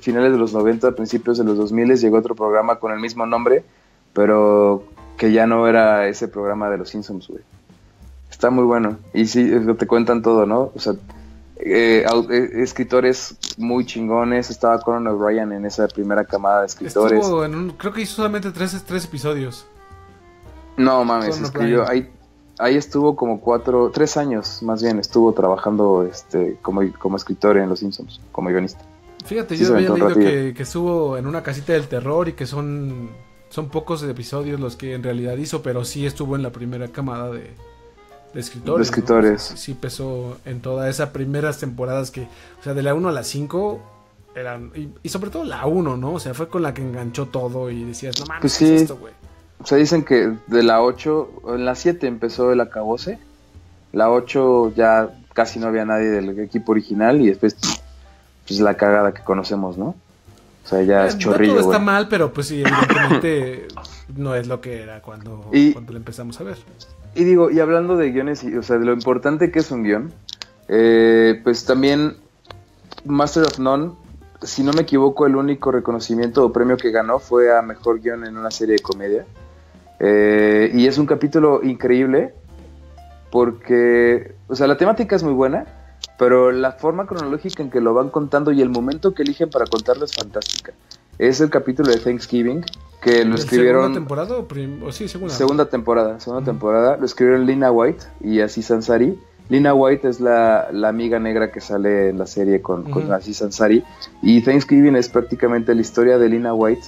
finales de los 90, principios de los 2000, llegó otro programa con el mismo nombre. Pero que ya no era ese programa de Los Simpsons, güey. Está muy bueno. Y sí, te cuentan todo, ¿no? O sea, eh, eh, escritores muy chingones. Estaba Conan O'Brien en esa primera camada de escritores. creo que hizo solamente tres, tres episodios. No mames, escribió, ahí, ahí estuvo como cuatro, tres años más bien, estuvo trabajando este como, como escritor en Los Simpsons, como guionista. Fíjate, yo había leído que, que, estuvo en una casita del terror y que son, son pocos episodios los que en realidad hizo, pero sí estuvo en la primera camada de, de escritores. De escritores. Sí, pesó en todas esas primeras temporadas que, o sea, de la 1 a la 5 eran, y, sobre todo la 1, ¿no? O sea, fue con la que enganchó todo y decías, no mames, pues ¿qué es esto, güey? O sea, dicen que de la 8, en la 7 empezó el acabose. La 8 ya casi no había nadie del equipo original y después pues la cagada que conocemos, ¿no? O sea, ya es chorrillo. todo está mal, pero pues sí, evidentemente no es lo que era cuando, cuando lo empezamos a ver. Y digo, y hablando de guiones, o sea, de lo importante que es un guion, eh, pues también Master of None, si no me equivoco, el único reconocimiento o premio que ganó fue a mejor guion en una serie de comedia. Eh, y es un capítulo increíble porque, o sea, la temática es muy buena, pero la forma cronológica en que lo van contando y el momento que eligen para contarlo es fantástica. Es el capítulo de Thanksgiving que lo escribieron. ¿Segunda temporada o, sí, segunda? Segunda temporada, segunda temporada. Lo escribieron Lina White y Aziz Ansari. Lina White es la, amiga negra que sale en la serie con, con Aziz Ansari. Y Thanksgiving es prácticamente la historia de Lina White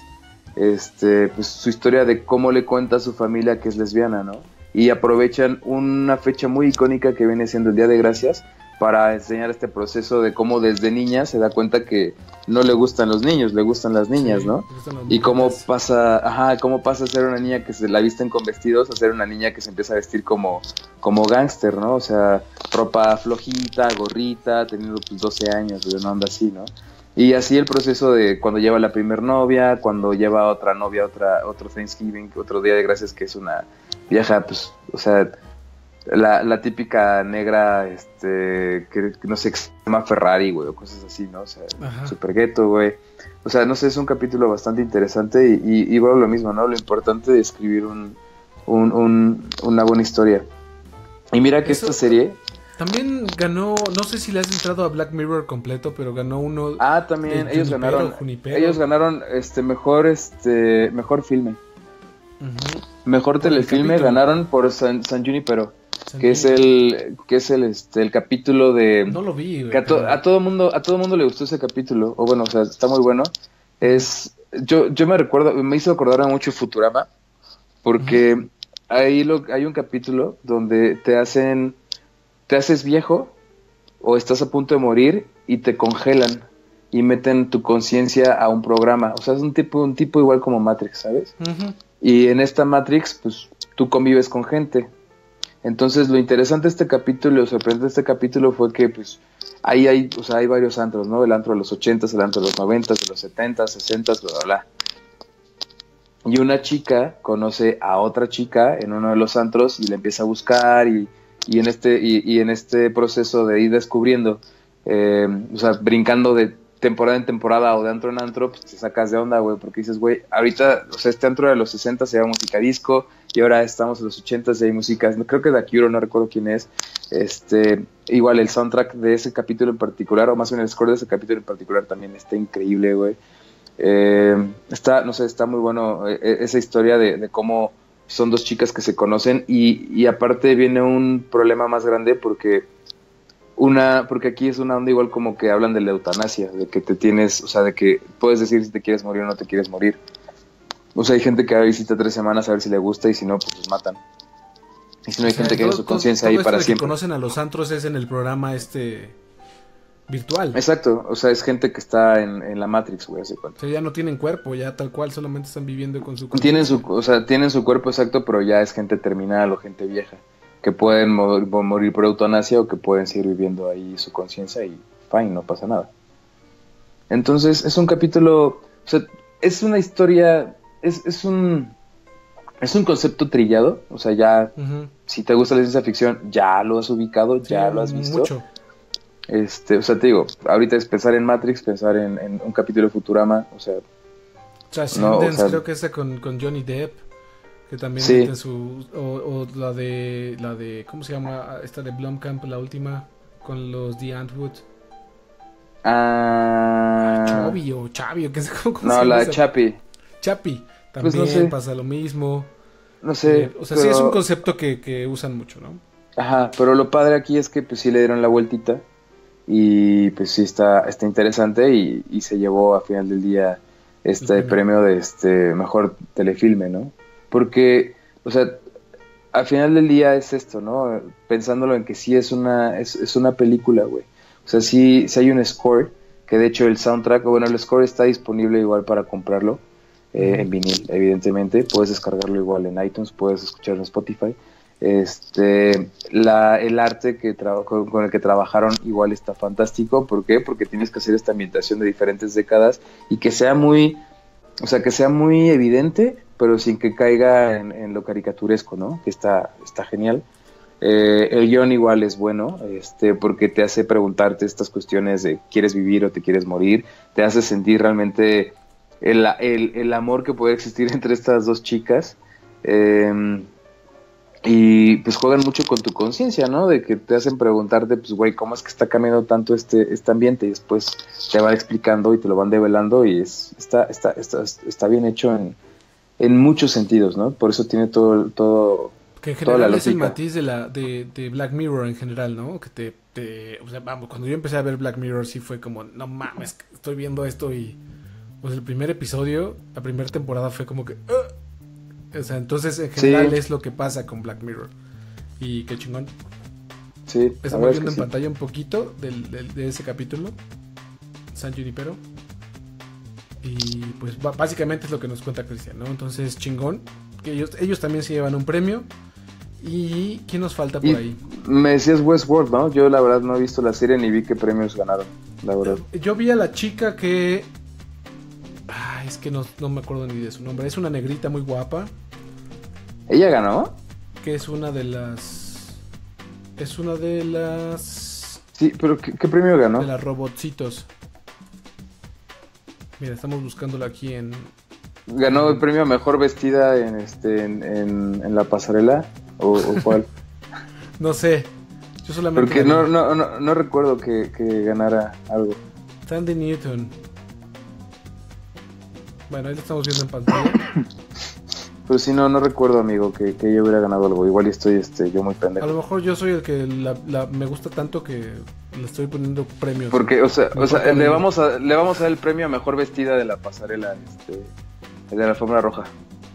este, pues, su historia de cómo le cuenta a su familia que es lesbiana, ¿no? Y aprovechan una fecha muy icónica que viene siendo el Día de Gracias para enseñar este proceso de cómo desde niña se da cuenta que no le gustan los niños, le gustan las niñas, Sí, ¿no? las Y cómo pasa, ajá, cómo pasa a ser una niña que se la visten con vestidos a ser una niña que se empieza a vestir como, como gángster, ¿no? O sea, ropa flojita, gorrita, teniendo pues 12 años, de una onda así, ¿no? Y así el proceso de cuando lleva la primer novia, cuando lleva otra novia, otra, otro Thanksgiving, otro Día de Gracias, que es una vieja, pues, o sea, la, la típica negra, este, que, no sé, que se llama Ferrari, güey, o cosas así, ¿no? O sea, Ajá. super gueto, güey. O sea, no sé, es un capítulo bastante interesante y, y, y bueno, lo mismo, ¿no? Lo importante de escribir un, un, un- una buena historia. Y mira que Eso- esta serie... También ganó, no sé si le has entrado a Black Mirror completo, pero ganó uno. Ah, también, ellos Junipero, ganaron... Junipero. Ellos ganaron este mejor este mejor filme. Mejor telefilme ganaron por San, San Junipero, que es el que es el este el capítulo de No lo vi, güey. que a, to- pero- a todo mundo a todo mundo le gustó ese capítulo o bueno o sea está muy bueno. Es yo yo me recuerdo me hizo acordar a mucho Futurama porque ahí lo hay un capítulo donde te hacen te haces viejo o estás a punto de morir y te congelan y meten tu conciencia a un programa. O sea es un tipo un tipo igual como Matrix sabes y en esta Matrix, pues tú convives con gente. Entonces, lo interesante de este capítulo, lo sorprendente de este capítulo fue que, pues, ahí hay, o sea, hay varios antros, ¿no? El antro de los 80, el antro de los 90, de los 70, 60, bla, bla, bla. Y una chica conoce a otra chica en uno de los antros y le empieza a buscar y, y en, este, y, y en este proceso de ir descubriendo, eh, o sea, brincando de temporada en temporada o de antro en antro, pues te sacas de onda, güey, porque dices, güey, ahorita, o sea, este antro de los 60 se llama música disco y ahora estamos en los 80 y hay música, no, creo que de no recuerdo quién es, este, igual el soundtrack de ese capítulo en particular, o más bien el score de ese capítulo en particular también está increíble, güey. Eh, está, no sé, está muy bueno eh, eh, esa historia de, de cómo son dos chicas que se conocen y, y aparte viene un problema más grande porque una, porque aquí es una onda igual como que hablan de la eutanasia, de que te tienes, o sea, de que puedes decir si te quieres morir o no te quieres morir. O sea, hay gente que visita tres semanas a ver si le gusta y si no, pues los matan. Y si no, hay O sea, gente que tiene su conciencia ahí para de que siempre. conocen a los antros es en el programa este virtual. Exacto, o sea, es gente que está en, en la Matrix, güey, hace cuenta. O sea, ya no tienen cuerpo, ya tal cual, solamente están viviendo con su Tienen su, o sea, tienen su cuerpo exacto, pero ya es gente terminal o gente vieja, que pueden mo- morir por eutanasia o que pueden seguir viviendo ahí su conciencia y fine, no pasa nada. Entonces, es un capítulo, o sea, es una historia, es, es un, es un concepto trillado, o sea, ya, si te gusta la ciencia ficción, ya lo has ubicado, ya lo has visto. Mucho. Este, o sea, te digo, ahorita es pensar en Matrix, pensar en, en un capítulo de Futurama, o sea, No, o sea- creo que esa con, con Johnny Depp, que también Sí. su... O, o la de... la de ¿Cómo se llama? Esta de Blomkamp, la última, con los The Antwood. ah, Chavi o Chavi, o qué sé cómo, cómo se no, llama la esa? Chapi, Chapi. Pues También no sé. pasa lo mismo. no sé. Eh, o sea, sí es un concepto que, que usan mucho, ¿no? Ajá, pero lo padre aquí es que pues sí le dieron la vueltita y pues sí está, está interesante y, y se llevó a final del día este premio de este mejor telefilme, ¿no? Porque, o sea, al final del día es esto, ¿no? Pensándolo en que sí es una, es, es una película, güey. O sea, sí, sí hay un score, que de hecho el soundtrack, o bueno, el score está disponible igual para comprarlo eh, en vinil, evidentemente. Puedes descargarlo igual en iTunes, puedes escucharlo en Spotify. Este, la, el arte que con, el que trabajaron igual está fantástico. ¿Por qué? Porque tienes que hacer esta ambientación de diferentes décadas y que sea muy, o sea, que sea muy evidente, pero sin que caiga en, en lo caricaturesco, ¿no? Que está, está genial. Eh, el guion igual es bueno, este, porque te hace preguntarte estas cuestiones de quieres vivir o te quieres morir, te hace sentir realmente el, el, el amor que puede existir entre estas dos chicas. Eh, y pues juegan mucho con tu conciencia, ¿no? De que te hacen preguntarte, pues, güey, ¿cómo es que está cambiando tanto este, este ambiente? Y después te van explicando y te lo van develando y es, está, está, está, está bien hecho en, en muchos sentidos, ¿no? Por eso tiene todo, todo, Que en Toda la general es el matiz de, la, de, de Black Mirror en general, ¿no? Que te, te- O sea, vamos, cuando yo empecé a ver Black Mirror sí fue como, no mames, estoy viendo esto y... Pues el primer episodio, la primera temporada fue como que... "Ugh". O sea, entonces en Sí. general es lo que pasa con Black Mirror. Y qué chingón. Sí, estamos viendo en pantalla un poquito del, de ese capítulo. San Junipero. Y pues básicamente es lo que nos cuenta Cristian, ¿no? Entonces, chingón. Que ellos, ellos también se llevan un premio. ¿Y quién nos falta por ahí? Me decías Westworld, ¿no? Yo la verdad no he visto la serie ni vi qué premios ganaron, la verdad. Yo vi a la chica que... Que no, no me acuerdo ni de su nombre. Es una negrita muy guapa. ¿Ella ganó? Que es una de las... Es una de las... Sí, pero ¿qué, premio ganó? De las robotcitos. Mira, estamos buscándola aquí en... ¿Ganó el premio mejor vestida en, este, en, en la pasarela? ¿O, cuál? no sé. Yo solamente. Porque no, no, no, recuerdo que, ganara algo. Sandy Newton. Bueno, ahí lo estamos viendo en pantalla. Pero si no, no recuerdo, amigo, que, que yo hubiera ganado algo. Igual estoy este, yo muy pendejo. A lo mejor yo soy el que la, me gusta tanto que le estoy poniendo premios. Porque, o sea, o sea le, vamos a, le vamos a dar el premio a mejor vestida de la pasarela, este, de la alfombra roja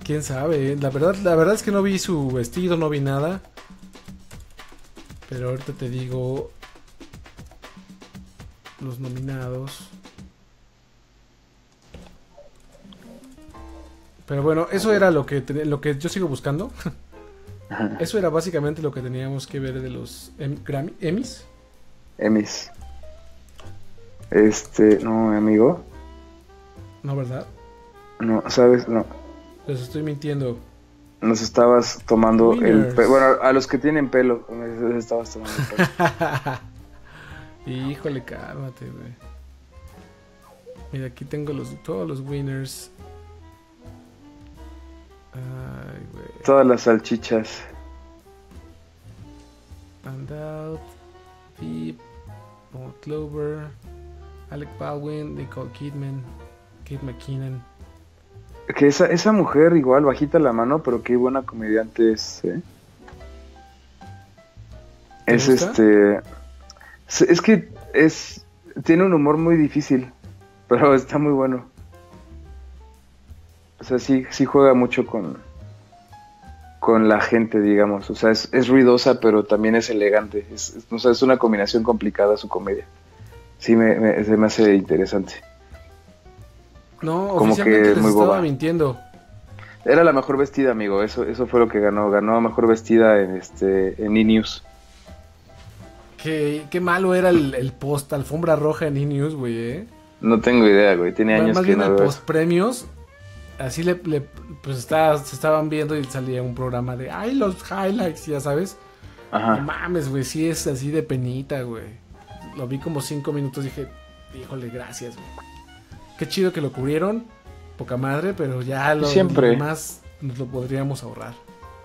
quién sabe. La verdad, la verdad es que no vi su vestido, no vi nada. Pero ahorita te digo los nominados. Pero bueno, eso era lo que lo que yo sigo buscando. Eso era básicamente lo que teníamos que ver de los em Grammy Emmys. Emmys. Este, no, amigo. No, ¿verdad? No, sabes, no. Les estoy mintiendo. Nos estabas tomando el Bueno, a los que tienen pelo, les estabas tomando el pelo. Híjole, cálmate, güey. Mira, aquí tengo los, todos los winners. Todas las salchichas. And out. Deep. Clover. Alec Baldwin. Nicole Kidman. Kate McKinnon. Que esa, esa mujer igual bajita la mano, pero qué buena comediante es, ¿eh? Es este... Es que es... Tiene un humor muy difícil, pero está muy bueno. O sea, sí, sí juega mucho con, con la gente, digamos. O sea, es, es ruidosa, pero también es elegante. Es, o sea, es una combinación complicada su comedia. Sí, me, se me hace interesante. No, Como que les estaba mintiendo. Era la mejor vestida, amigo. Eso, eso fue lo que ganó. Ganó mejor vestida en este en E-News. Qué, qué malo era el, post alfombra roja en E-News, güey, ¿eh? No tengo idea, güey. Tiene años más que bien el post premios. Así le, pues se estaban viendo y salía un programa de ay los highlights, ya sabes. Ajá. No mames, güey, sí es así de penita, güey. Lo vi como cinco minutos y dije, híjole, gracias, güey. Qué chido que lo cubrieron, poca madre, pero ya lo siempre. más nos lo podríamos ahorrar.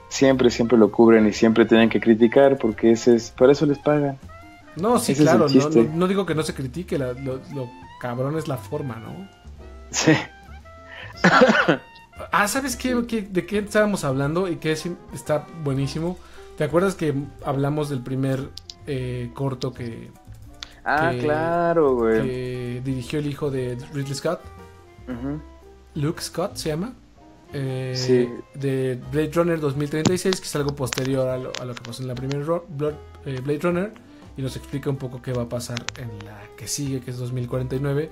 Siempre, siempre lo cubren y siempre tienen que criticar porque ese es, por eso les pagan. No, sí, claro, no, digo que no se critique, lo, cabrón es la forma, ¿no? Sí. ah, ¿sabes qué, de qué estábamos hablando y qué está buenísimo? ¿Te acuerdas que hablamos del primer eh, corto que, Ah, claro, güey. Que dirigió el hijo de Ridley Scott. Luke Scott se llama. Eh, sí. De Blade Runner 2036, que es algo posterior a lo, que pasó en la primera eh, Blade Runner. Y nos explica un poco qué va a pasar en la que sigue, que es 2049.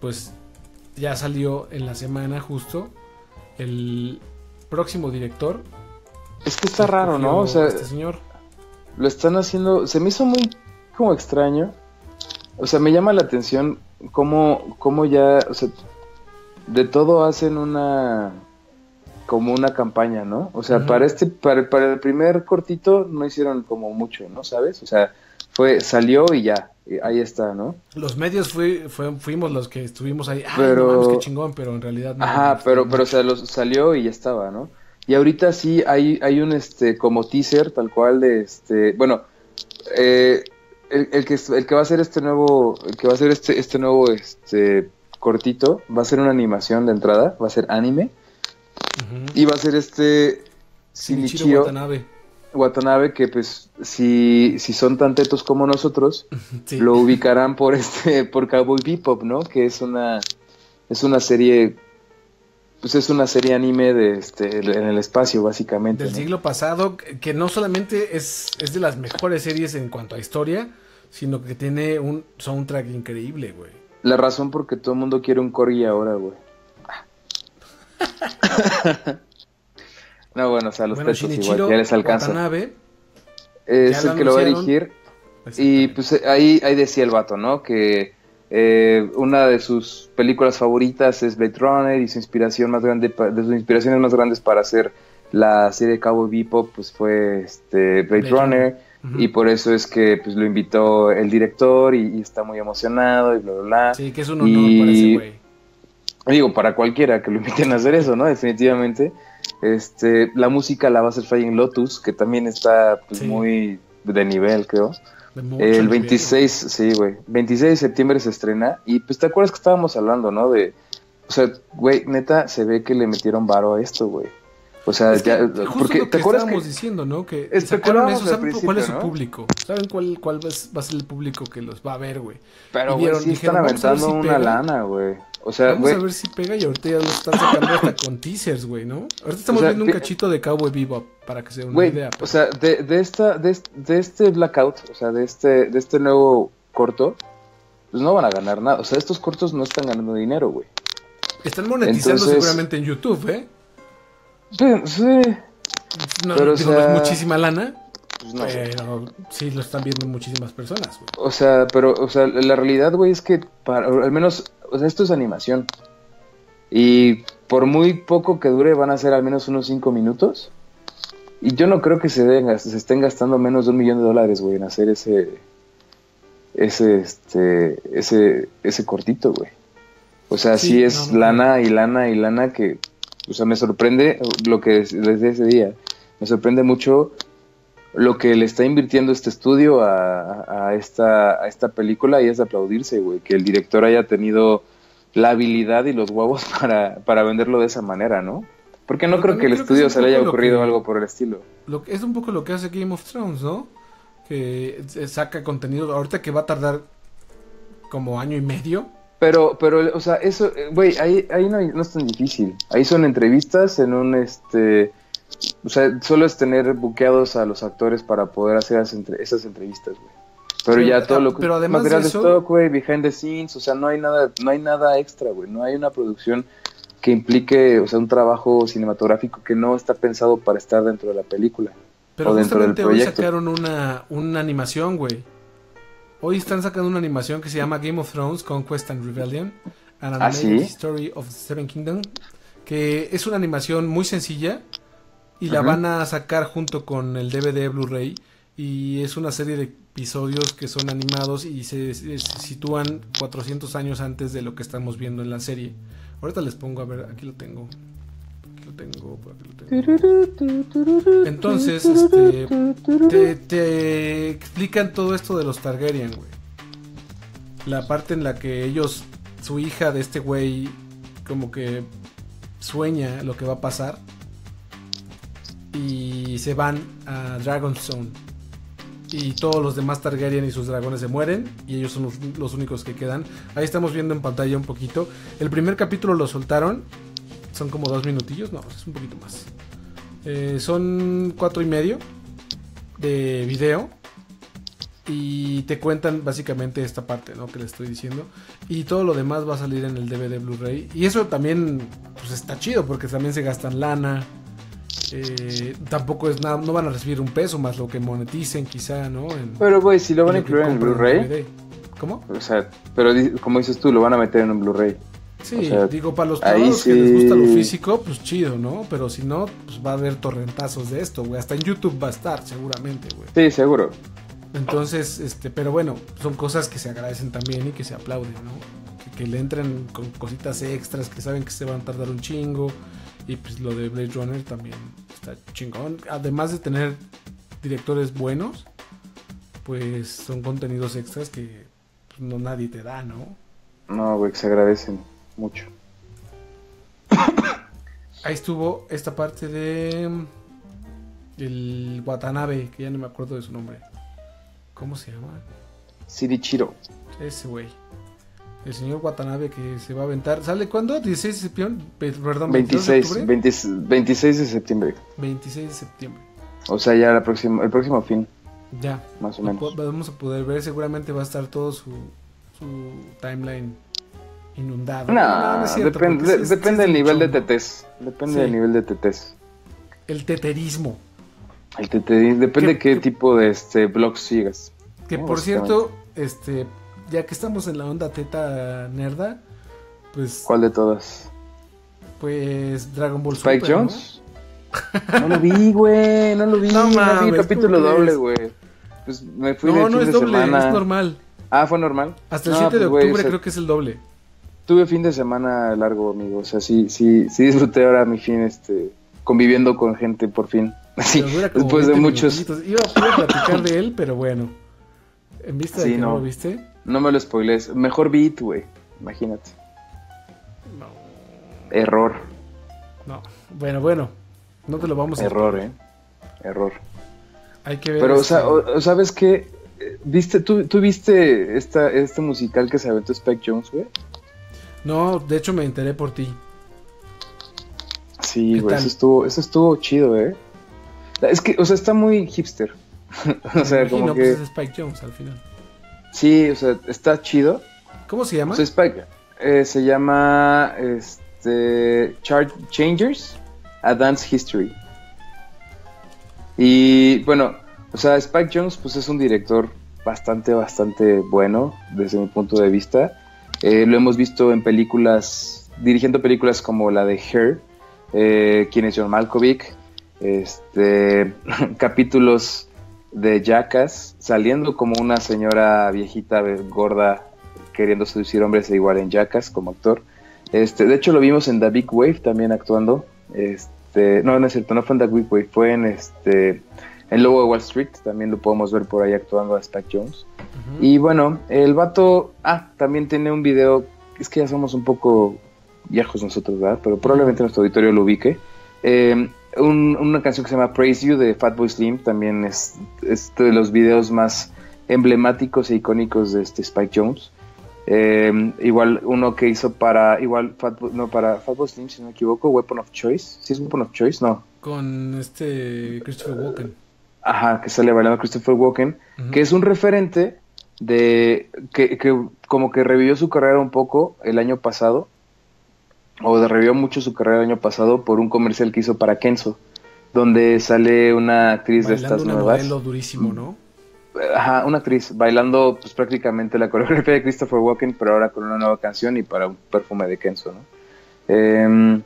Pues ya salió en la semana justo el próximo director. Es que está raro, ¿no? O sea, este señor. Lo están haciendo. Se me hizo muy como extraño o sea, me llama la atención cómo, cómo ya, o sea, de todo hacen una, como una campaña, ¿no? O sea, para este, para, para, el primer cortito no hicieron como mucho, ¿no? ¿Sabes? O sea, fue, salió y ya, ahí está, ¿no? Los medios fue, fuimos los que estuvimos ahí, pero, Ay, qué chingón, pero en realidad no. Ajá, pero, pero, o sea, los, salió y ya estaba, ¿no? Y ahorita sí hay, hay un, este, como teaser, tal cual de, este, bueno, eh, el, que, el que va a hacer este nuevo, el que va a hacer este, este nuevo este cortito, va a ser una animación de entrada, va a ser anime. Y va a ser este Shinichiro Watanabe. Watanabe, que pues si, si son tan tetos como nosotros, lo ubicarán por este, por Cowboy Bebop, ¿no? Que es una, es una serie pues es una serie anime de este en el espacio básicamente. Del ¿no? siglo pasado, que no solamente es, es de las mejores series en cuanto a historia, sino que tiene un soundtrack increíble, güey. La razón por que todo el mundo quiere un corgi ahora, güey. no, bueno, o sea, los Bueno, textos igual, ya les alcanza. Watanabe, Es el que lo va a dirigir. Y pues ahí, ahí decía el vato, ¿no? Que eh, una de sus películas favoritas es Blade Runner y su inspiración más grande, de sus inspiraciones más grandes para hacer la serie Cowboy Bebop, pues fue este Blade, Blade Runner. Y por eso es que pues lo invitó el director y, y está muy emocionado y bla, bla, bla. Sí, que es un honor Y- para ese güey. Digo, para cualquiera que lo inviten a hacer eso, ¿no? Definitivamente. Este, la música la va a hacer Flying Lotus, que también está pues, Sí. muy de nivel, creo. De El nivel, 26, sí, güey. 26 de septiembre se estrena. Y pues te acuerdas que estábamos hablando, ¿no? De. O sea, güey, neta, se ve que le metieron varo a esto, güey. O sea, Es que ya. justo Porque lo que te acuerdas que. estábamos diciendo, ¿no? Que Especulábamos sacaron eso, ¿saben cuál es su público? ¿Saben cuál, cuál va a- ser el público que los va a ver, güey? Pero, güey, sí dijeron, están aventando si una pega. lana, güey. O sea, Vamos güey. a ver si pega y ahorita ya lo están sacando hasta con teasers, güey, ¿no? Ahorita estamos O sea, viendo un cachito de Cowboy Bebop, para que se den una Güey, idea. o sea, de, de esta, de, de este blackout, o sea, de este, de este nuevo corto, pues no van a ganar nada. O sea, estos cortos no están ganando dinero, güey. Están monetizando entonces- seguramente en YouTube, ¿eh? Sí, sí, No, Pero, o digo, no sea, es muchísima lana, pues no. pero sí lo están viendo muchísimas personas, güey. O sea, pero, o sea, la realidad, güey, es que para, al menos, o sea, esto es animación. Y por muy poco que dure, van a ser al menos unos 5 minutos. Y yo no creo que se, den, se estén gastando menos de un millón de dólares, güey, en hacer ese, ese, este, ese, ese cortito, güey. O sea, Sí, sí, es no, no, lana y lana y lana que, o sea, me sorprende lo que es- desde ese día. Me sorprende mucho lo que le está invirtiendo este estudio a, a esta, a esta película y es de aplaudirse, güey, que el director haya tenido la habilidad y los huevos para, para venderlo de esa manera, ¿no? Porque no Pero creo que el creo estudio se le haya ocurrido que- algo por el estilo. Lo que, es un poco lo que hace Game of Thrones, ¿no? Que eh, saca contenido, ahorita que va a tardar como año y medio. Pero, pero, o sea, eso, eh, güey, ahí, ahí no, no es tan difícil. Ahí son entrevistas en un, este, o sea, solo es tener buqueados a los actores para poder hacer esas, entre- esas entrevistas, güey. Pero, ya todo ah, lo que pero además material de eso- de stock, güey, behind the scenes, o sea, no hay nada, no hay nada extra, güey. No hay una producción que implique, o sea, un trabajo cinematográfico que no está pensado para estar dentro de la película. Pero O dentro del justamente hoy proyecto. sacaron una, una animación, güey. Hoy están sacando una animación que se llama Game of Thrones Conquest and Rebellion. An ¿Ah, sí? Story of the Seven Kingdom. Que es una animación muy sencilla. Y la van a sacar junto con el DVD Blu-ray. Y es una serie de episodios que son animados y se, se- se sitúan 400 años antes de lo que estamos viendo en la serie. Ahorita les pongo, a ver, aquí lo tengo. Tengo, por aquí lo tengo. Entonces, este, te, te explican todo esto de los Targaryen, güey. La parte en la que ellos, su hija de este güey, como que sueña lo que va a pasar. Y se van a Dragonstone. Y todos los demás Targaryen y sus dragones se mueren. Y ellos son los, los únicos que quedan. Ahí estamos viendo en pantalla un poquito. El primer capítulo lo soltaron. Son como dos minutillos. No, es un poquito más. Eh, son cuatro y medio de video. Y te cuentan básicamente esta parte, ¿no? Que les estoy diciendo. Y todo lo demás va a salir en el DVD Blu-ray. Y eso también, pues está chido, porque también se gastan lana. Eh, tampoco es nada, no van a recibir un peso más lo que moneticen, quizá, ¿no? En- Pero, güey, si lo van a incluir en el Blu-ray. ¿Cómo? o sea, pero como dices tú, lo van a meter en un Blu-ray. Sí, O sea, digo, para los ahí clavados que les gusta lo sí. físico, pues chido, ¿no? Pero si no, pues va a haber torrentazos de esto, güey. Hasta en YouTube va a estar, seguramente, güey. Sí, seguro. Entonces, este, pero bueno, son cosas que se agradecen también y que se aplauden, ¿no? Que, que le entren con cositas extras que saben que se van a tardar un chingo. Y pues lo de Blade Runner también está chingón. Además de tener directores buenos, pues son contenidos extras que pues, no nadie te da, ¿no? No, güey, que se agradecen mucho. Ahí estuvo esta parte de mm, el Watanabe, que ya no me acuerdo de su nombre. ¿Cómo se llama? Sirichiro. Ese güey. el señor Watanabe que se va a aventar. ¿Sale cuándo? 16 de septiembre. Perdón, 26, 26 de septiembre. 26 de septiembre. O sea, ya la próxima, el próximo fin. Ya. Más o menos. Vamos a poder ver, seguramente va a estar todo su, su timeline inundado. No, depende, depende del nivel de tetes. Depende del nivel de tetes. El teterismo. El teterismo, depende de qué tipo de este blogs sigas. Que por cierto, este, ya que estamos en la onda teta nerda, pues. ¿Cuál de todas? Pues Dragon Ball Spike Super, Jones. ¿no? lo vi, güey, no lo vi. No, vi el capítulo doble, güey. Pues me fui no, de no es doble, es normal. Ah, fue normal. Hasta el 7 de pues, octubre creo que es el doble. Tuve fin de semana largo, amigo. O sea, sí, sí, sí disfruté ahora mi fin, este, conviviendo con gente por fin. Así, después de muchos. Iba a platicar de él, pero bueno. En vista de que no. lo viste. No me lo spoiles. Mejor beat, güey. Imagínate. No. Error. No. Bueno, bueno. No te lo vamos a Error, eh. Error. Hay que ver. Pero, o sea, este ¿sabes qué? ¿Viste, tú, tú viste esta, este musical que se aventó Spike Jones, güey? No, de hecho me enteré por ti. Sí, güey, eso estuvo, eso estuvo chido, ¿eh? Es que, o sea, está muy hipster. o sea, como pues, que... es Spike Jones al final. Sí, o sea, está chido. ¿Cómo se llama? O sea, Spike eh, se llama este, Chart Changers, A Dance History. Y bueno, o sea, Spike Jones pues es un director bastante, bastante bueno desde mi punto de vista. Eh, lo hemos visto en películas, dirigiendo películas como la de Her, eh, quien es John Malkovich, este, capítulos de Jackass, saliendo como una señora viejita gorda queriendo seducir hombres e igual en Jackass como actor. Este, de hecho lo vimos en The Big Wave también actuando. Este, no, no es cierto, no fue en The Big Wave, fue en este en Lobo de Wall Street, también lo podemos ver por ahí actuando a Spike Jones. Y bueno, el vato, ah, también tiene un video, es que ya somos un poco viejos nosotros, ¿verdad? Pero probablemente nuestro auditorio lo ubique. Eh, una canción que se llama Praise You de Fatboy Slim también es, de los videos más emblemáticos e icónicos de este Spike Jones. Eh, igual uno que hizo para igual no para Fatboy Slim si no me equivoco Weapon of Choice si es Weapon of Choice no con este Christopher Walken ajá que sale bailando Christopher Walken que es un referente de que, como que revivió su carrera un poco el año pasado, o revivió mucho su carrera el año pasado por un comercial que hizo para Kenzo, donde sale una actriz de estas una nuevas. durísimo, ¿no? Ajá, una actriz bailando pues prácticamente la coreografía de Christopher Walken, pero ahora con una nueva canción y para un perfume de Kenzo, ¿no? Eh,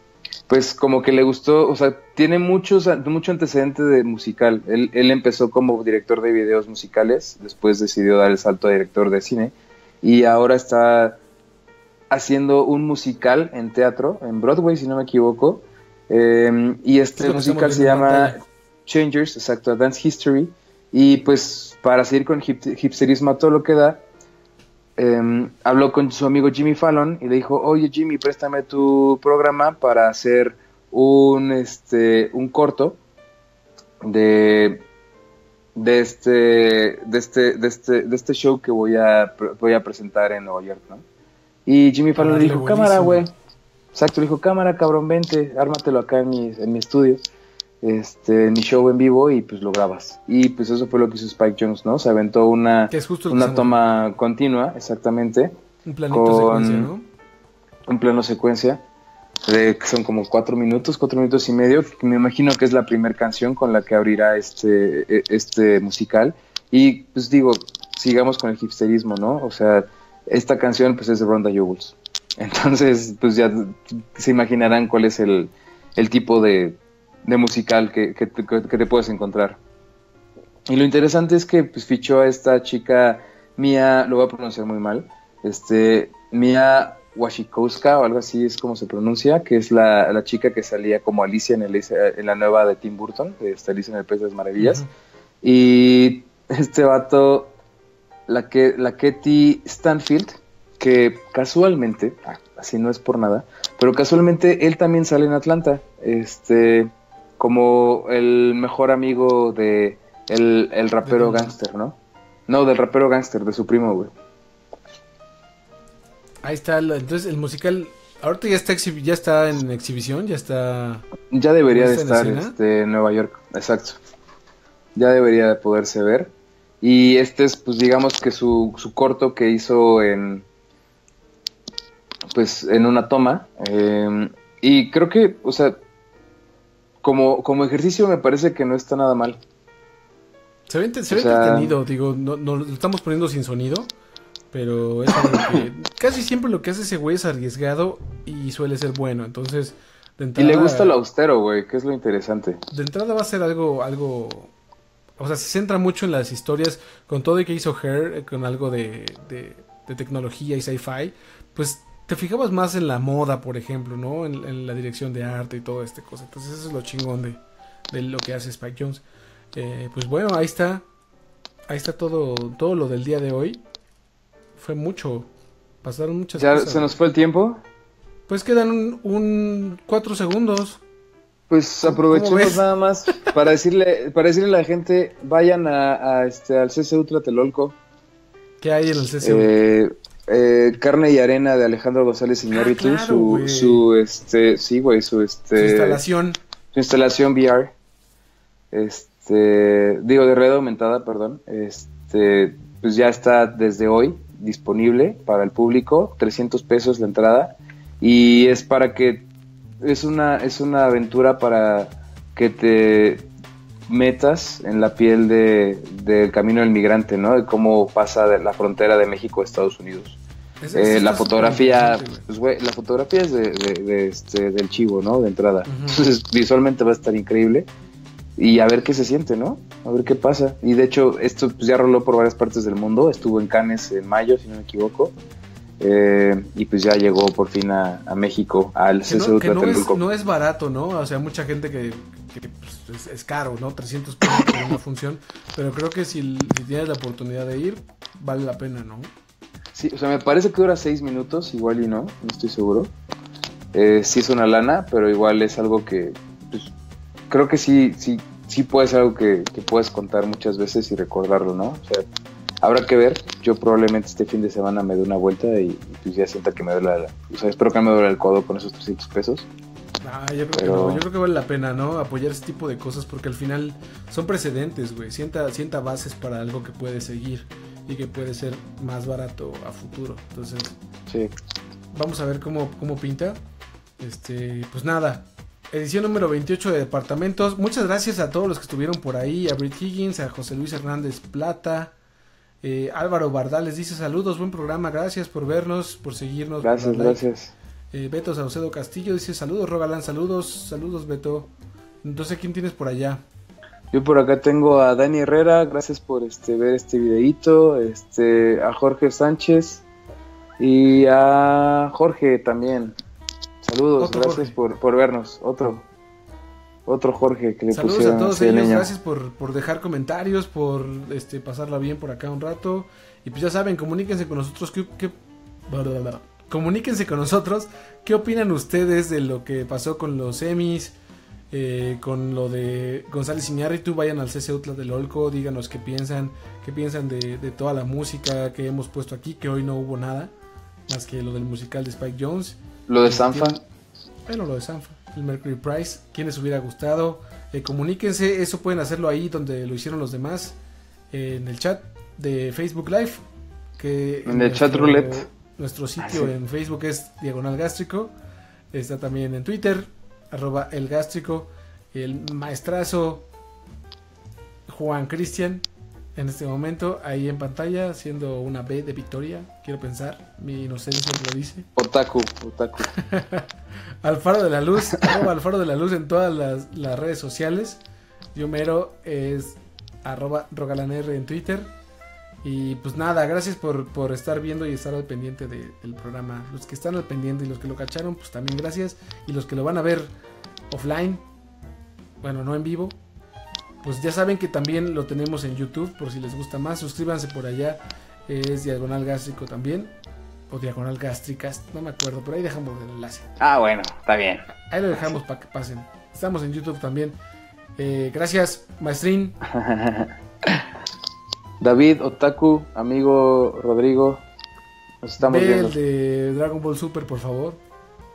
pues como que le gustó, o sea, tiene muchos, mucho antecedente de musical. Él, él, empezó como director de videos musicales, después decidió dar el salto a director de cine y ahora está haciendo un musical en teatro, en Broadway si no me equivoco, eh, y este musical se llama Changers, exacto, Dance History, y pues para seguir con hipsterismo a todo lo que da, Em, habló con su amigo Jimmy Fallon y le dijo, oye Jimmy, préstame tu programa para hacer un, este, un corto de, de, este, de, este, de, este, de este show que voy a, voy a presentar en Nueva York, ¿no? Y Jimmy Fallon le dijo, cámara, güey. Exacto, le dijo, cámara, cabrón, vente, ármatelo acá en mi, en mi estudio este, mi show en vivo y pues lo grabas. Y pues eso fue lo que hizo Spike Jones, ¿no? Se aventó una, una toma continua, exactamente. Un planito secuencia, ¿no? Un plano secuencia, de, que son como cuatro minutos, cuatro minutos y medio, que me imagino que es la primera canción con la que abrirá este, e, este musical. Y pues digo, sigamos con el hipsterismo, ¿no? O sea, esta canción pues es de Ronda Jules. Entonces, pues ya se imaginarán cuál es el, el tipo de, de musical que, que, te puedes encontrar. Y lo interesante es que pues, fichó a esta chica Mia, lo voy a pronunciar muy mal, este, Mia Washikowska o algo así es como se pronuncia, que es la, la chica que salía como Alicia en, el, en, la nueva de Tim Burton, de esta Alicia en el Pez de las Maravillas. Y este vato, la, que, la Ketty Stanfield, que casualmente, ah, así no es por nada, pero casualmente él también sale en Atlanta. Este, como el mejor amigo de el, rapero gángster, ¿no? No, del rapero gángster, de su primo, güey. Ahí está, entonces el musical ahorita ya está ya está en exhibición, ya está ya debería de estar este, en Nueva York, exacto. Ya debería de poderse ver. Y este es, pues digamos que su, su corto que hizo en, pues en una toma. Em, y creo que, o sea, como, como ejercicio me parece que no está nada mal. Se ve, se ve entretenido, digo, no, no, lo estamos poniendo sin sonido, pero es algo que casi siempre lo que hace ese güey es arriesgado y suele ser bueno, entonces... De entrada, y le gusta lo austero, güey, que es lo interesante. De entrada va a ser algo, algo o sea, se centra mucho en las historias, con todo y que hizo Her, eh, con algo de, de, tecnología y sci-fi, pues te fijabas más en la moda, por ejemplo, ¿no? En, la dirección de arte y todo este cosa. Entonces eso es lo chingón de, de lo que hace Spike Jones. Eh, pues bueno, ahí está. Ahí está todo, todo lo del día de hoy. Fue mucho. Pasaron muchas ¿Ya se nos fue el tiempo? Pues quedan un, un cuatro segundos. Pues aprovechemos nada más para decirle, para decirle a la gente, vayan a, este, al CCU Tlatelolco. ¿Qué hay en el CCU? Eh, eh, Carne y Arena de Alejandro González Iñárritu, ah, su, su, este, sí, güey, su, este... Su instalación. Su instalación VR. Este, digo, de red aumentada, perdón. Este, pues ya está desde hoy disponible para el público, 300 pesos la entrada. Y es para que es una, es una aventura para que te metas en la piel de, del camino del migrante, ¿no? De cómo pasa de la frontera de México a Estados Unidos. Eh, la fotografía, pues, güey, la fotografía es de, este, del chivo, ¿no? De entrada. Entonces, visualmente va a estar increíble. Y a ver qué se siente, ¿no? A ver qué pasa. Y de hecho, esto pues, ya roló por varias partes del mundo. Estuvo en Cannes en mayo, si no me equivoco. Eh, y pues ya llegó por fin a, México, al CCU no, no, es, no es barato, ¿no? O sea, mucha gente que, pues, es, caro, ¿no? 300 pesos por una función, pero creo que si, tienes la oportunidad de ir, vale la pena, ¿no? Sí, o sea, me parece que dura 6 minutos, igual y no, no estoy seguro. Eh, sí es una lana, pero igual es algo que, pues, creo que sí, sí, sí puede ser algo que, que puedes contar muchas veces y recordarlo, ¿no? O sea, Habrá que ver. Yo probablemente este fin de semana me dé una vuelta y, pues ya sienta que me duele la, o sea, espero que me duele el codo con esos 300 pesos. Ah, yo creo, que yo creo que vale la pena, ¿no? Apoyar ese tipo de cosas porque al final son precedentes, güey. Sienta, sienta bases para algo que puede seguir y que puede ser más barato a futuro. Entonces, sí. vamos a ver cómo, cómo pinta. Este, pues nada, edición número 28 de departamentos. Muchas gracias a todos los que estuvieron por ahí, a Britt Higgins, a José Luis Hernández Plata, eh, Álvaro Bardales dice saludos, buen programa, gracias por vernos, por seguirnos. Gracias, gracias. Eh, Beto Saucedo Castillo dice saludos, Rogalán, saludos, saludos Beto. Entonces, ¿quién tienes por allá? Yo por acá tengo a Dani Herrera, gracias por este ver este videito, este a Jorge Sánchez y a Jorge también. Saludos, gracias por, por vernos. Otro. Otro Jorge que le Saludos a todos ellos, gracias por, por, dejar comentarios, por este pasarla bien por acá un rato. Y pues ya saben, comuníquense con nosotros. ¿qué, qué... Comuníquense con nosotros. ¿Qué opinan ustedes de lo que pasó con los semis? Eh, con lo de González Iñárritu, vayan al CC Utla del Olco, díganos qué piensan, qué piensan de, de, toda la música que hemos puesto aquí, que hoy no hubo nada, más que lo del musical de Spike Jones. Lo de Sanfa. Bueno, lo de Sanfa el Mercury Prize. ¿Quién les hubiera gustado? Eh, comuníquense, eso pueden hacerlo ahí donde lo hicieron los demás, en el chat de Facebook Live. Que en el chat roulette. Nuestro sitio en Facebook es Diagonal Gástrico. Está también en Twitter, arroba el gástrico. El maestrazo Juan Cristian en este momento ahí en pantalla haciendo una B de victoria, quiero pensar, mi inocencia lo dice. Otaku, otaku. Alfaro de la Luz, arroba Alfaro de la Luz en todas las, redes sociales. Yo mero es arroba rogalanr en Twitter. Y pues nada, gracias por, por estar viendo y estar al pendiente del programa. Los que están al pendiente y los que lo cacharon, pues también gracias. Y los que lo van a ver offline, bueno, no en vivo, pues ya saben que también lo tenemos en YouTube, por si les gusta más, suscríbanse por allá, es Diagonal Gástrico también, o Diagonal Gástricas, no me acuerdo, pero ahí dejamos el enlace. Ah, bueno, está bien. Ahí lo dejamos para que pasen. Estamos en YouTube también. Eh, gracias, maestrín. David, Otaku, amigo Rodrigo, Nos estamos Ve viendo. el de Dragon Ball Super, por favor.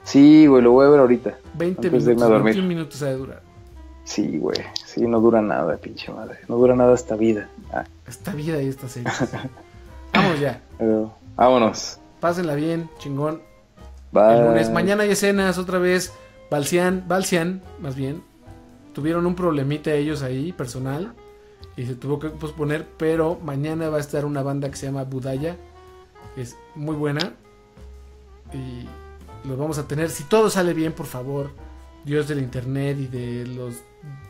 Sí, güey, lo voy a ver ahorita. 20 Antes de irme minutos, a dormir. 21 minutos ha de durar. Sí, güey. Sí, no dura nada, pinche madre. No dura nada esta vida. Ah, Esta vida y esta serie. Vamos ya. pero vámonos. Pásenla bien, chingón. Bye. El lunes. Mañana hay escenas otra vez. Balcian, Balcian, más bien. Tuvieron un problemita ellos ahí, personal. Y se tuvo que posponer. Pero mañana va a estar una banda que se llama Budaya. que es muy buena. Y los vamos a tener. Si todo sale bien, por favor. Dios del internet y de los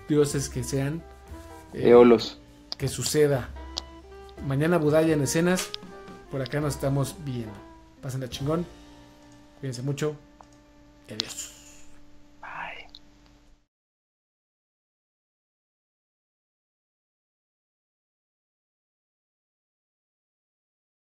dioses que sean. eh, Eolos. que suceda. Mañana Budaya en escenas. Por acá nos estamos viendo. Pasen la chingón. Cuídense mucho. y Adiós.